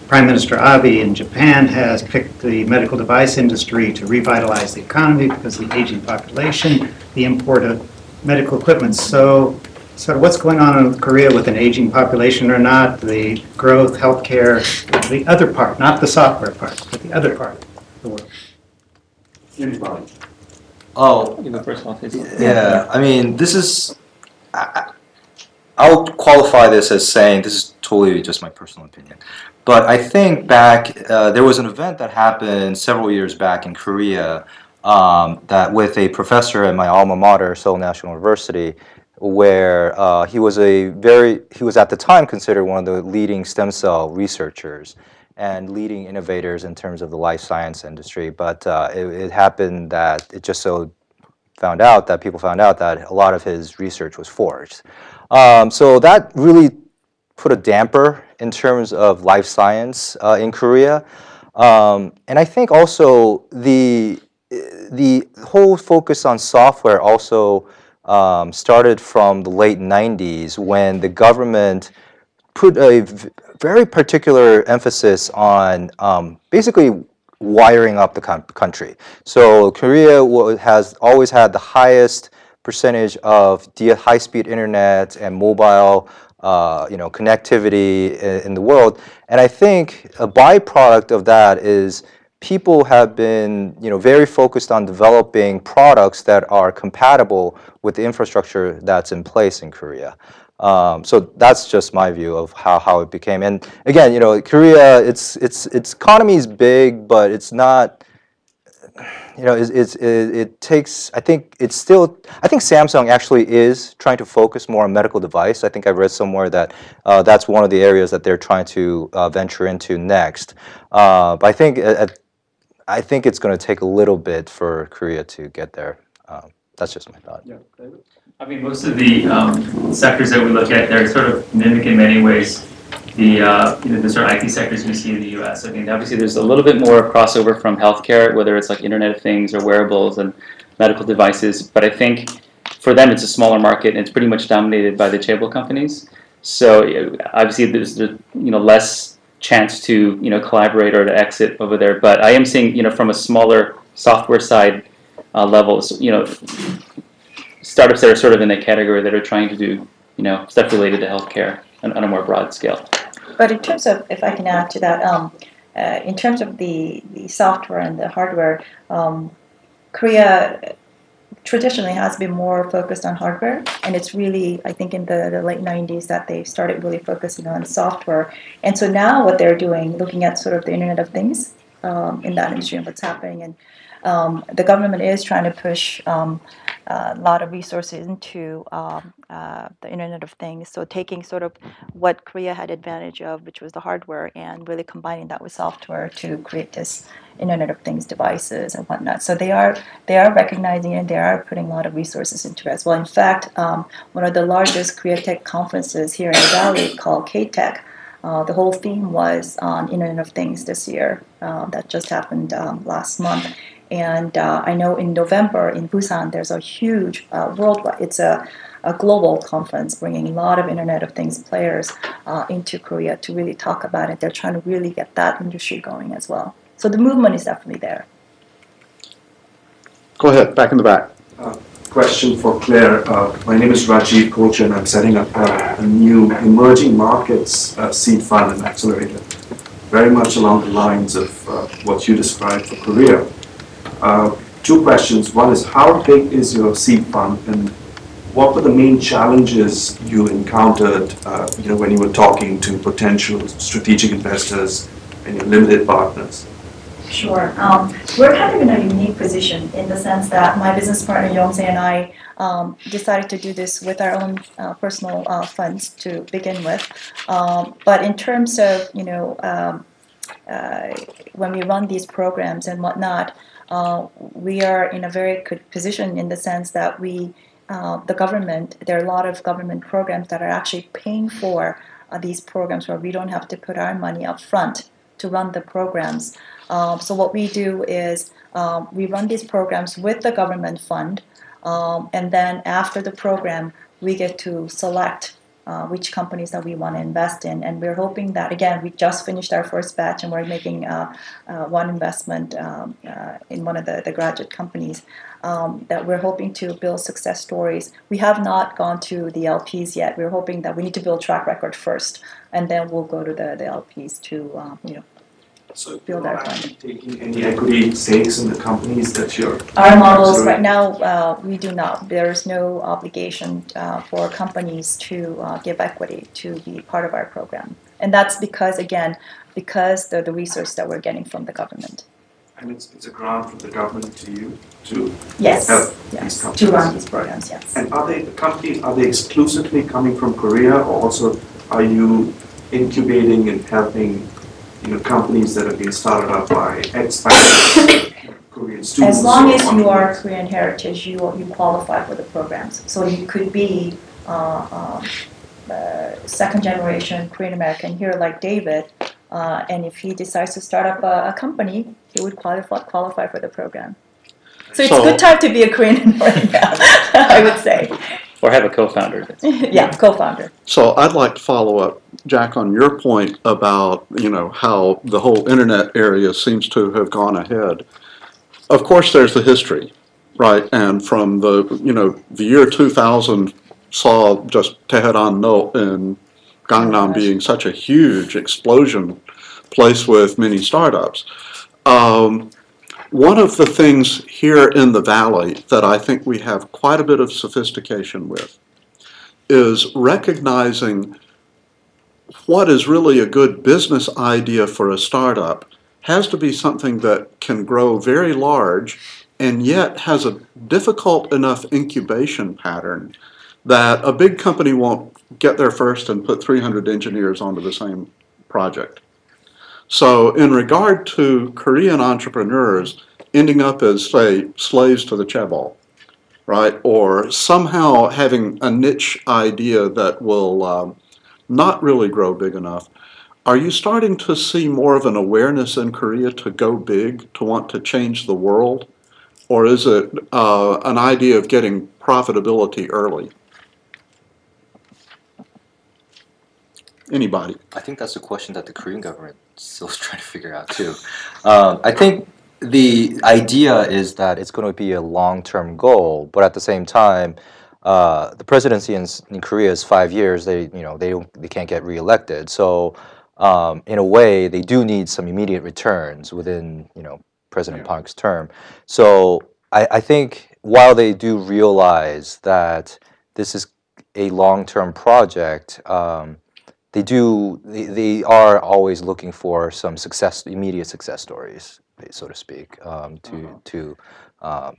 Prime Minister Abe in Japan has picked the medical device industry to revitalize the economy because of the aging population, the import of medical equipment. So, so what's going on in Korea with an aging population or not, the growth, healthcare, the other part, not the software part, but the other part of the world? Oh, You go first, I'll say something. Yeah, I mean, this is. I, I- I'll qualify this as saying this is totally just my personal opinion, but I think back uh, there was an event that happened several years back in Korea um, that with a professor at my alma mater, Seoul National University, where uh, he was a very he was at the time considered one of the leading stem cell researchers and leading innovators in terms of the life science industry. But uh, it, it happened that it just so found out that people found out that a lot of his research was forged. Um, so that really put a damper in terms of life science uh, in Korea. Um, and I think also the the whole focus on software also um, started from the late 90s when the government put a very particular emphasis on um, basically wiring up the country. So Korea has always had the highest percentage of high-speed internet and mobile, uh, you know, connectivity in, in the world. And I think a byproduct of that is people have been, you know, very focused on developing products that are compatible with the infrastructure that's in place in Korea. Um, so that's just my view of how, how it became. And again, you know, Korea, its its its economy is big, but it's not. You know, it, it takes. I think it's still. I think Samsung actually is trying to focus more on medical device. I think I read somewhere that uh, that's one of the areas that they're trying to uh, venture into next. Uh, but I think at- I think it's going to take a little bit for Korea to get there. Um, that's just my thought. Yeah. I mean, most of the um, sectors that we look at, they're sort of mimic in many ways the uh, you know the sort of IT sectors we see in the U.S. I mean, obviously there's a little bit more crossover from healthcare, whether it's like Internet of Things or wearables and medical devices. But I think for them it's a smaller market and it's pretty much dominated by the chaebol companies. So uh, obviously there's, there's you know less chance to you know collaborate or to exit over there. But I am seeing you know from a smaller software side uh, levels, you know startups that are sort of in that category that are trying to do you know stuff related to healthcare on a more broad scale. But in terms of, if I can add to that, um, uh, in terms of the, the software and the hardware, um, Korea traditionally has been more focused on hardware, and it's really, I think, in the, the late 90s that they started really focusing on software. And so now what they're doing, looking at sort of the Internet of Things um, in that industry and what's happening, and um, the government is trying to push um, a lot of resources into um, uh, the Internet of Things. So taking sort of what Korea had advantage of, which was the hardware, and really combining that with software to create this Internet of Things devices and whatnot. So they are they are recognizing it. They are putting a lot of resources into it as well. In fact, um, one of the largest Korea Tech conferences here in the Valley called K-Tech. Uh, the whole theme was on Internet of Things this year. Uh, that just happened um, last month, and uh, I know in November in Busan, there's a huge uh, worldwide, it's a, a global conference bringing a lot of Internet of Things players uh, into Korea to really talk about it. They're trying to really get that industry going as well. So the movement is definitely there. Go ahead, back in the back. question for Claire. Uh, my name is Rajiv Kocha and I'm setting up a, a new emerging markets uh, seed fund and accelerator, very much along the lines of uh, what you described for Korea. Uh, two questions. One is how big is your seed fund and what were the main challenges you encountered uh, you know, when you were talking to potential strategic investors and your limited partners? Sure. Um, we're kind of in a unique position in the sense that my business partner Yongse and I um, decided to do this with our own uh, personal uh, funds to begin with. Um, but in terms of you know um, uh, when we run these programs and whatnot, uh, we are in a very good position in the sense that we uh, the government there are a lot of government programs that are actually paying for uh, these programs where we don't have to put our money up front to run the programs. Um, so what we do is um, we run these programs with the government fund, um, and then after the program, we get to select uh, which companies that we want to invest in. And we're hoping that again, we just finished our first batch, and we're making uh, uh, one investment um, uh, in one of the, the graduate companies. Um, that we're hoping to build success stories. We have not gone to the LPs yet. We're hoping that we need to build track record first, and then we'll go to the, the LPs to um, you know So Build you're our fund. taking any equity stakes in the companies that you're Our models Sorry. right now, uh, we do not. There is no obligation uh, for companies to uh, give equity to be part of our program, and that's because again, because the the resource that we're getting from the government. And it's, it's a grant from the government to you to Yes, help yes, these to companies. run these programs. Yes. And are they, the companies, are they exclusively coming from Korea or also are you incubating and helping, you know, companies that have been started up by expats, Korean students? As long as you are entrepreneurs? Korean heritage, you you qualify for the programs. So you could be uh, um, uh, second generation Korean American here, like David, uh, and if he decides to start up a, a company, he would qualify qualify for the program. So it's So- a good time to be a Korean American, I would say. Or have a co-founder. that's- yeah, co-founder. So I'd like to follow up, Jack, on your point about, you know, how the whole internet area seems to have gone ahead. Of course, there's the history, right? And from the, you know, the year 2000 saw just Teheran-ro in Gangnam being such a huge explosion place with many startups. Um, one of the things here in the valley that I think we have quite a bit of sophistication with is recognizing what is really a good business idea for a startup has to be something that can grow very large and yet has a difficult enough incubation pattern that a big company won't get there first and put 300 engineers onto the same project. So, in regard to Korean entrepreneurs ending up as, say, slaves to the chaebol, right, or somehow having a niche idea that will um, not really grow big enough, are you starting to see more of an awareness in Korea to go big, to want to change the world? Or is it uh, an idea of getting profitability early? Anybody? I think that's a question that the Korean government still is trying to figure out too. Um, I think the idea is that it's going to be a long-term goal, but at the same time, uh, the presidency in, in Korea is five years. They, you know, they don't, they can't get reelected. So, um, in a way, they do need some immediate returns within, you know, President Park's term. So, I, I think while they do realize that this is a long-term project, um, they do they, they are always looking for some success, immediate success stories, so to speak, um, to to um,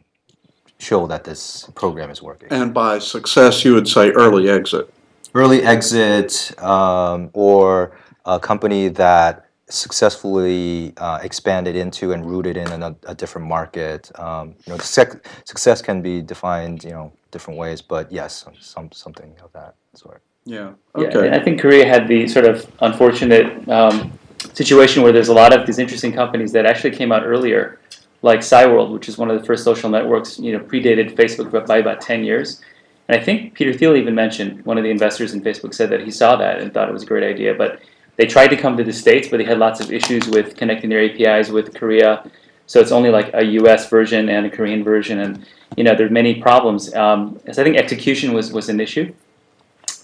show that this program is working. And by success, you would say early exit. Early exit um, or a company that successfully uh, expanded into and rooted in a, a different market. Um, you know, success, success can be defined, you know, different ways, but yes, some, some something of that sort. Yeah. Yeah, Okay. and I think Korea had the sort of unfortunate um, situation where there's a lot of these interesting companies that actually came out earlier, like Cyworld, which is one of the first social networks, you know, predated Facebook by about 10 years. And I think Peter Thiel even mentioned, one of the investors in Facebook said that he saw that and thought it was a great idea. But they tried to come to the States, but they had lots of issues with connecting their APIs with Korea. So it's only like a US version and a Korean version. And, you know, there are many problems. Um, so I think execution was, was an issue.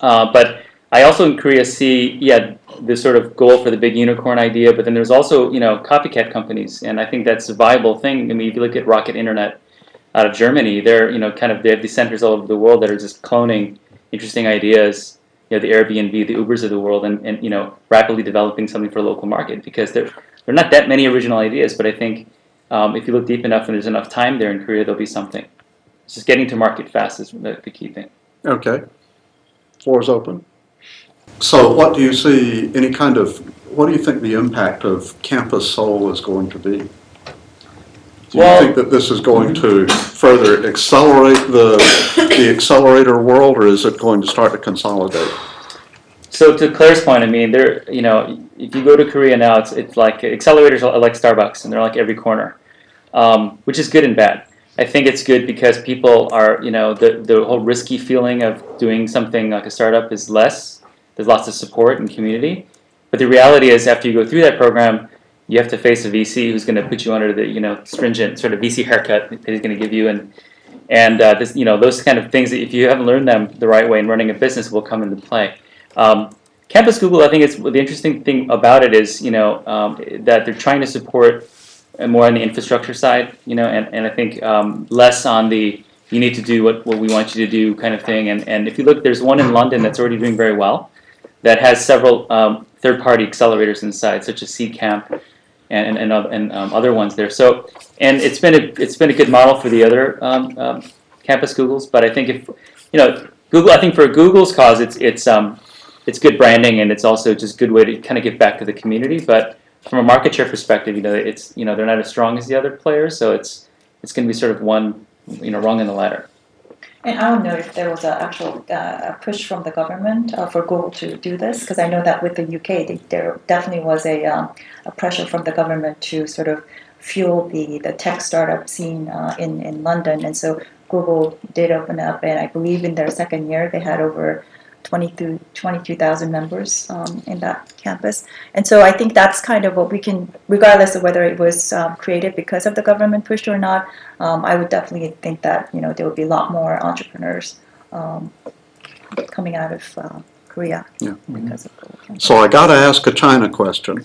Uh, but I also in Korea see, yeah, the sort of goal for the big unicorn idea, but then there's also, you know, copycat companies, and I think that's a viable thing. I mean, if you look at Rocket Internet out of Germany, they're, you know, kind of, they have these centers all over the world that are just cloning interesting ideas, you know, the Airbnb, the Ubers of the world, and, and you know, rapidly developing something for a local market because there, there are not that many original ideas, but I think um, if you look deep enough and there's enough time there in Korea, there'll be something. It's just getting to market fast is the, the key thing. Okay. Floor is open. So what do you see, any kind of, what do you think the impact of Campus Seoul is going to be? Do you think that this is going to further accelerate the, the accelerator world, or is it going to start to consolidate? So to Claire's point, I mean, there, you know, if you go to Korea now, it's it's like accelerators are like Starbucks, and they're like every corner, um, which is good and bad. I think it's good because people are, you know, the the whole risky feeling of doing something like a startup is less. There's lots of support and community, but the reality is, after you go through that program, you have to face a VC who's going to put you under the, you know, stringent sort of VC haircut that he's going to give you, and and uh, this, you know, those kind of things that if you haven't learned them the right way in running a business will come into play. Um, Campus Google, I think it's the interesting thing about it is, you know, um, that they're trying to support more on the infrastructure side, you know, and, and I think um, less on the you need to do what, what we want you to do kind of thing. And, and if you look, there's one in London that's already doing very well that has several um, third-party accelerators inside, such as and, and, and, and um, other ones there. So, and it's been a, it's been a good model for the other um, um, Campus Googles, but I think if, you know, Google, I think for Google's cause, it's, it's, um, it's good branding and it's also just a good way to kind of give back to the community. But from a market share perspective, you know, it's you know they're not as strong as the other players, so it's it's going to be sort of one you know rung in the ladder. And I don't know if there was an actual uh, push from the government uh, for Google to do this, because I know that with the UK, they, there definitely was a, um, a pressure from the government to sort of fuel the, the tech startup scene uh, in, in London. And so Google did open up, and I believe in their second year, they had over 22 22,000 members um, in that campus. And so I think that's kind of what we can, regardless of whether it was um, created because of the government push or not, um, I would definitely think that you know there would be a lot more entrepreneurs um, coming out of uh, Korea Yeah. because of Google Campus. So I got to ask a China question.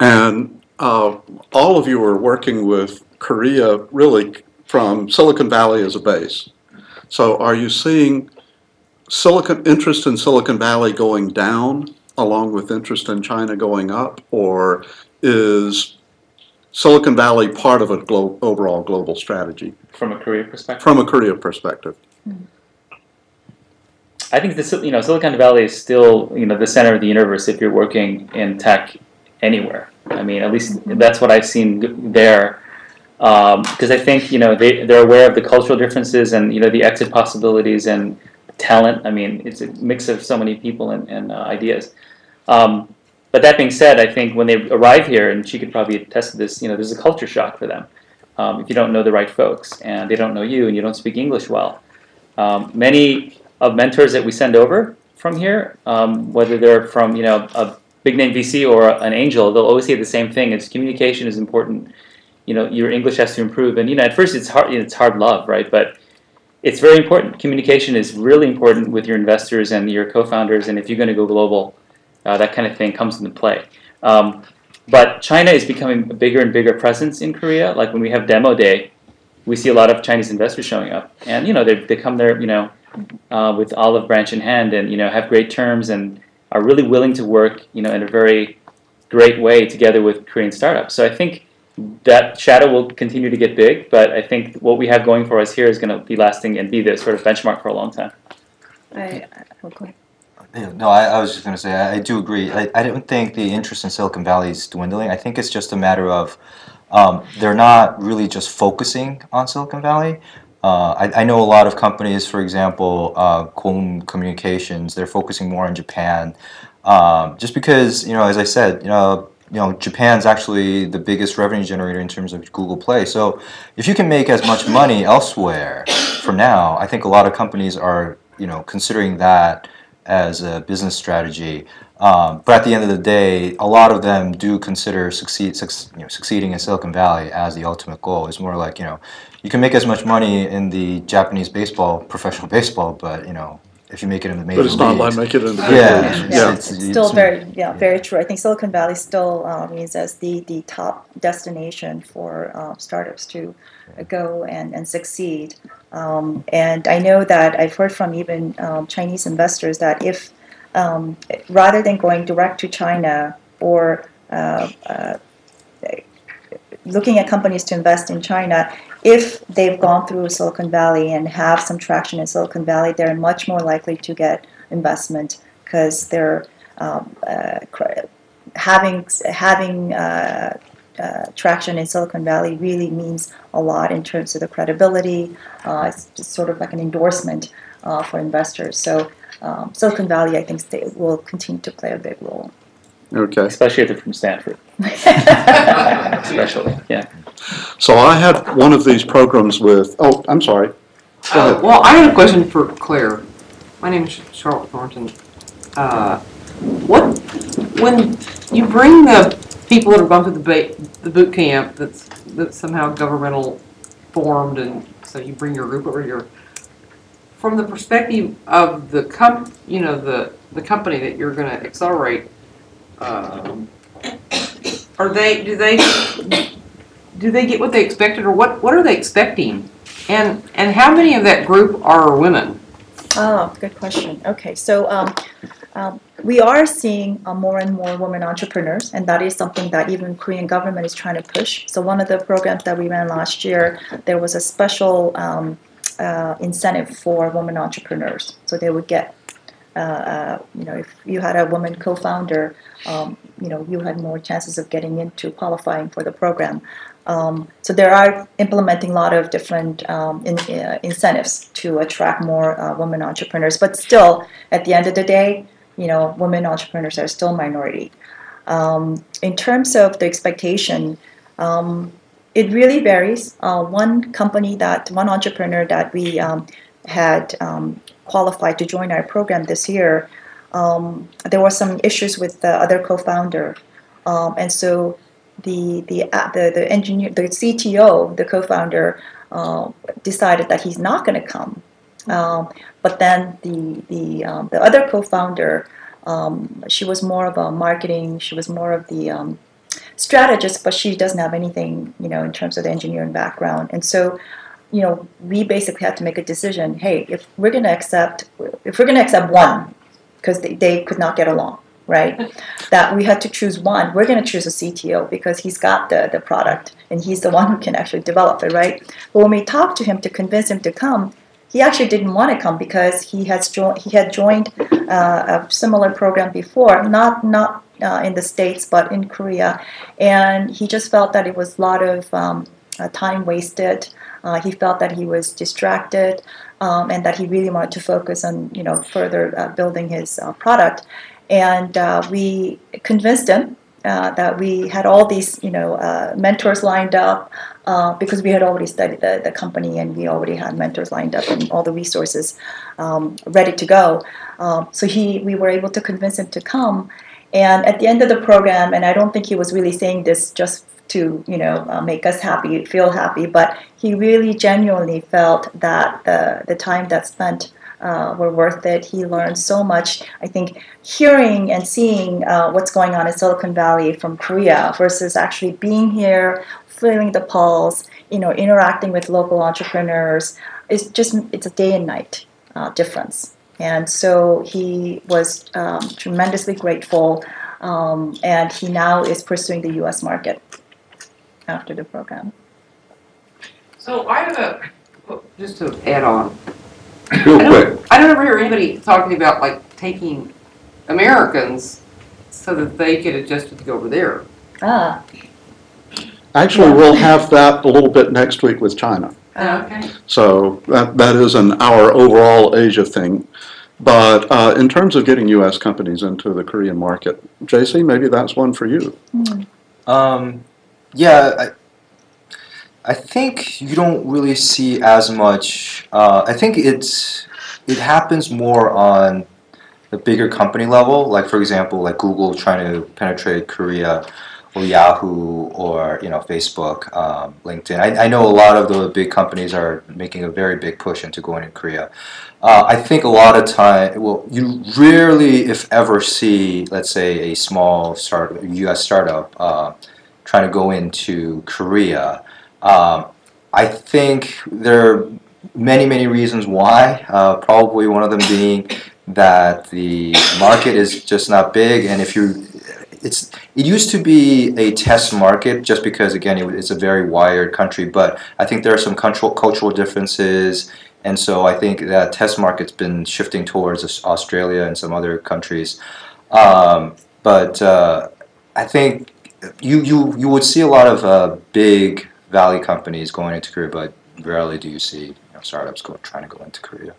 And uh, all of you are working with Korea really from Silicon Valley as a base. So are you seeing Silicon interest in Silicon Valley going down along with interest in China going up, or is Silicon Valley part of a glo- overall global strategy From a career perspective, from a career perspective? Mm-hmm. I think the you know Silicon Valley is still you know the center of the universe if you're working in tech anywhere. I mean, at least mm-hmm. that's what I've seen there. Um, because I think you know they they're aware of the cultural differences and you know the exit possibilities and talent. I mean, it's a mix of so many people and, and uh, ideas. Um, but that being said, I think when they arrive here, and she could probably attest to this, you know, there's a culture shock for them um, if you don't know the right folks and they don't know you and you don't speak English well. Um, many of mentors that we send over from here, um, whether they're from you know a big name VC or an angel, they'll always say the same thing: it's communication is important. You know, your English has to improve, and you know, at first it's hard. It's hard love, right? But it's very important. Communication is really important with your investors and your co-founders, and if you're going to go global, uh, that kind of thing comes into play. Um, but China is becoming a bigger and bigger presence in Korea. Like when we have demo day, we see a lot of Chinese investors showing up, and you know they, they come there, you know, uh, with olive branch in hand, and you know have great terms and are really willing to work, you know, in a very great way together with Korean startups. So I think that shadow will continue to get big, but I think what we have going for us here is going to be lasting and be the sort of benchmark for a long time. I, I, oh. Yeah, no, I, I was just going to say, I, I do agree. I, I don't think the interest in Silicon Valley is dwindling. I think it's just a matter of um, they're not really just focusing on Silicon Valley. Uh, I, I know a lot of companies, for example, uh, Qualcomm Communications, they're focusing more on Japan. Um, just because, you know, as I said, you know, you know, Japan's actually the biggest revenue generator in terms of Google Play. So if you can make as much money elsewhere for now, I think a lot of companies are, you know, considering that as a business strategy. Um, but at the end of the day, a lot of them do consider succeed, suc- you know, succeeding in Silicon Valley as the ultimate goal. It's more like, you know, you can make as much money in the Japanese baseball, professional baseball, but, you know, if you make it in the major But it's not like make it in the big Yeah. leagues. it's- Yeah, it's- it's it's- still very, yeah, very true. I think Silicon Valley still uh, means as the, the top destination for uh, startups to go and, and succeed. Um, and I know that I've heard from even um, Chinese investors that if um, rather than going direct to China or uh, uh, looking at companies to invest in China, if they've gone through Silicon Valley and have some traction in Silicon Valley, they're much more likely to get investment because they're um, uh, having having uh, uh, traction in Silicon Valley really means a lot in terms of the credibility. Uh, it's just sort of like an endorsement uh, for investors. So um, Silicon Valley, I think, stay, will continue to play a big role. Okay. especially if they're from Stanford. Especially, yeah. So I had one of these programs with, oh, I'm sorry. Uh, well, I had a question for Claire. My name is Charlotte Thornton. Uh, what, when you bring the people that have gone through the the boot camp that's, that's somehow governmental formed and so you bring your group over here, from the perspective of the com, you know, the, the company that you're gonna accelerate, um, are they, do they, do they get what they expected or what, what are they expecting? And, and how many of that group are women? Oh, good question. Okay, so um, um, we are seeing uh, more and more women entrepreneurs, and that is something that even Korean government is trying to push. So one of the programs that we ran last year, there was a special um, uh, incentive for women entrepreneurs. So they would get, uh, uh, you know, if you had a woman co-founder, um, you know, you had more chances of getting into qualifying for the program. Um, so there are implementing a lot of different um, in, uh, incentives to attract more uh, women entrepreneurs. But still, at the end of the day, you know, women entrepreneurs are still minority. Um, in terms of the expectation, um, it really varies. Uh, one company that one entrepreneur that we um, had um, qualified to join our program this year, there were some issues with the other co-founder, and so the the uh, the the engineer, the CTO, the co-founder, uh, decided that he's not going to come. Um, but then the the um, the other co-founder, um, she was more of a marketing. She was more of the um, strategist, but she doesn't have anything, you know, in terms of the engineering background. And so, you know, we basically had to make a decision. Hey, if we're going to accept, if we're going to accept one, because they, they could not get along, right? that we had to choose one. We're going to choose a CTO because he's got the, the product and he's the one who can actually develop it, right? But when we talked to him to convince him to come, he actually didn't want to come because he has joined. He had joined uh, a similar program before, not not uh, in the states but in Korea, and he just felt that it was a lot of um, uh, time wasted. Uh, he felt that he was distracted, um, and that he really wanted to focus on you know further uh, building his uh, product. And uh, we convinced him uh, that we had all these, you know, uh, mentors lined up uh, because we had already studied the, the company and we already had mentors lined up and all the resources um, ready to go. Um, so he, we were able to convince him to come. And at the end of the program, and I don't think he was really saying this just to, you know, uh, make us happy, feel happy, but he really genuinely felt that the, the time that spent uh, were worth it. He learned so much. I think hearing and seeing uh, what's going on in Silicon Valley from Korea versus actually being here, feeling the pulse, you know, interacting with local entrepreneurs, is just it's a day and night uh, difference. And so he was um, tremendously grateful, um, and he now is pursuing the U.S. market after the program. So I have a, just to add on. Real I quick, don't, I don't ever hear anybody talking about like taking Americans so that they get adjusted to go over there. Ah, Actually, we'll have that a little bit next week with China. Okay. So that, that is an our overall Asia thing. But uh, in terms of getting U.S. companies into the Korean market, JC, maybe that's one for you. Um, yeah, I, think you don't really see as much. Uh, I think it's it happens more on the bigger company level. Like for example, like Google trying to penetrate Korea, or Yahoo, or you know Facebook, um, LinkedIn. I, I know a lot of the big companies are making a very big push into going to Korea. Uh, I think a lot of time, well, you rarely, if ever, see, let's say, a small start, U.S. startup uh, trying to go into Korea. Um, I think there are many, many reasons why. Uh, probably one of them being that the market is just not big, and if you, it's it used to be a test market just because again it, it's a very wired country, but I think there are some cultural cultural differences. And so I think that test market's been shifting towards Australia and some other countries. Um, but uh, I think you, you you would see a lot of uh, big valley companies going into Korea, but rarely do you see you know, startups go, trying to go into Korea.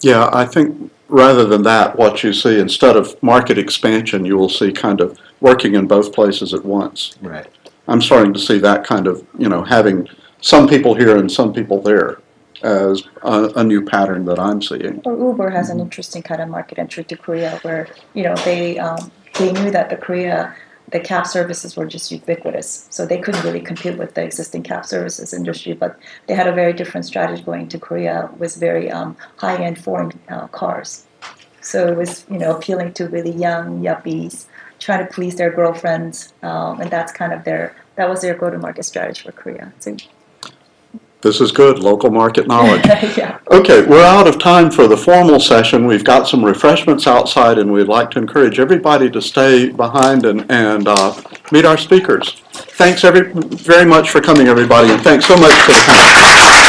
Yeah, I think rather than that, what you see instead of market expansion, you will see kind of working in both places at once. Right. I'm starting to see that kind of, you know, having some people here and some people there as a, a new pattern that I'm seeing. Or Uber has an interesting kind of market entry to Korea, where you know they um, they knew that the Korea the cab services were just ubiquitous, so they couldn't really compete with the existing cab services industry. But they had a very different strategy going to Korea with very um, high end foreign uh, cars. So it was you know appealing to really young yuppies, trying to please their girlfriends, um, and that's kind of their that was their go to market strategy for Korea. So This is good, local market knowledge. yeah. Okay, we're out of time for the formal session. We've got some refreshments outside, and we'd like to encourage everybody to stay behind and, and uh, meet our speakers. Thanks every, very much for coming, everybody, and thanks so much for the time.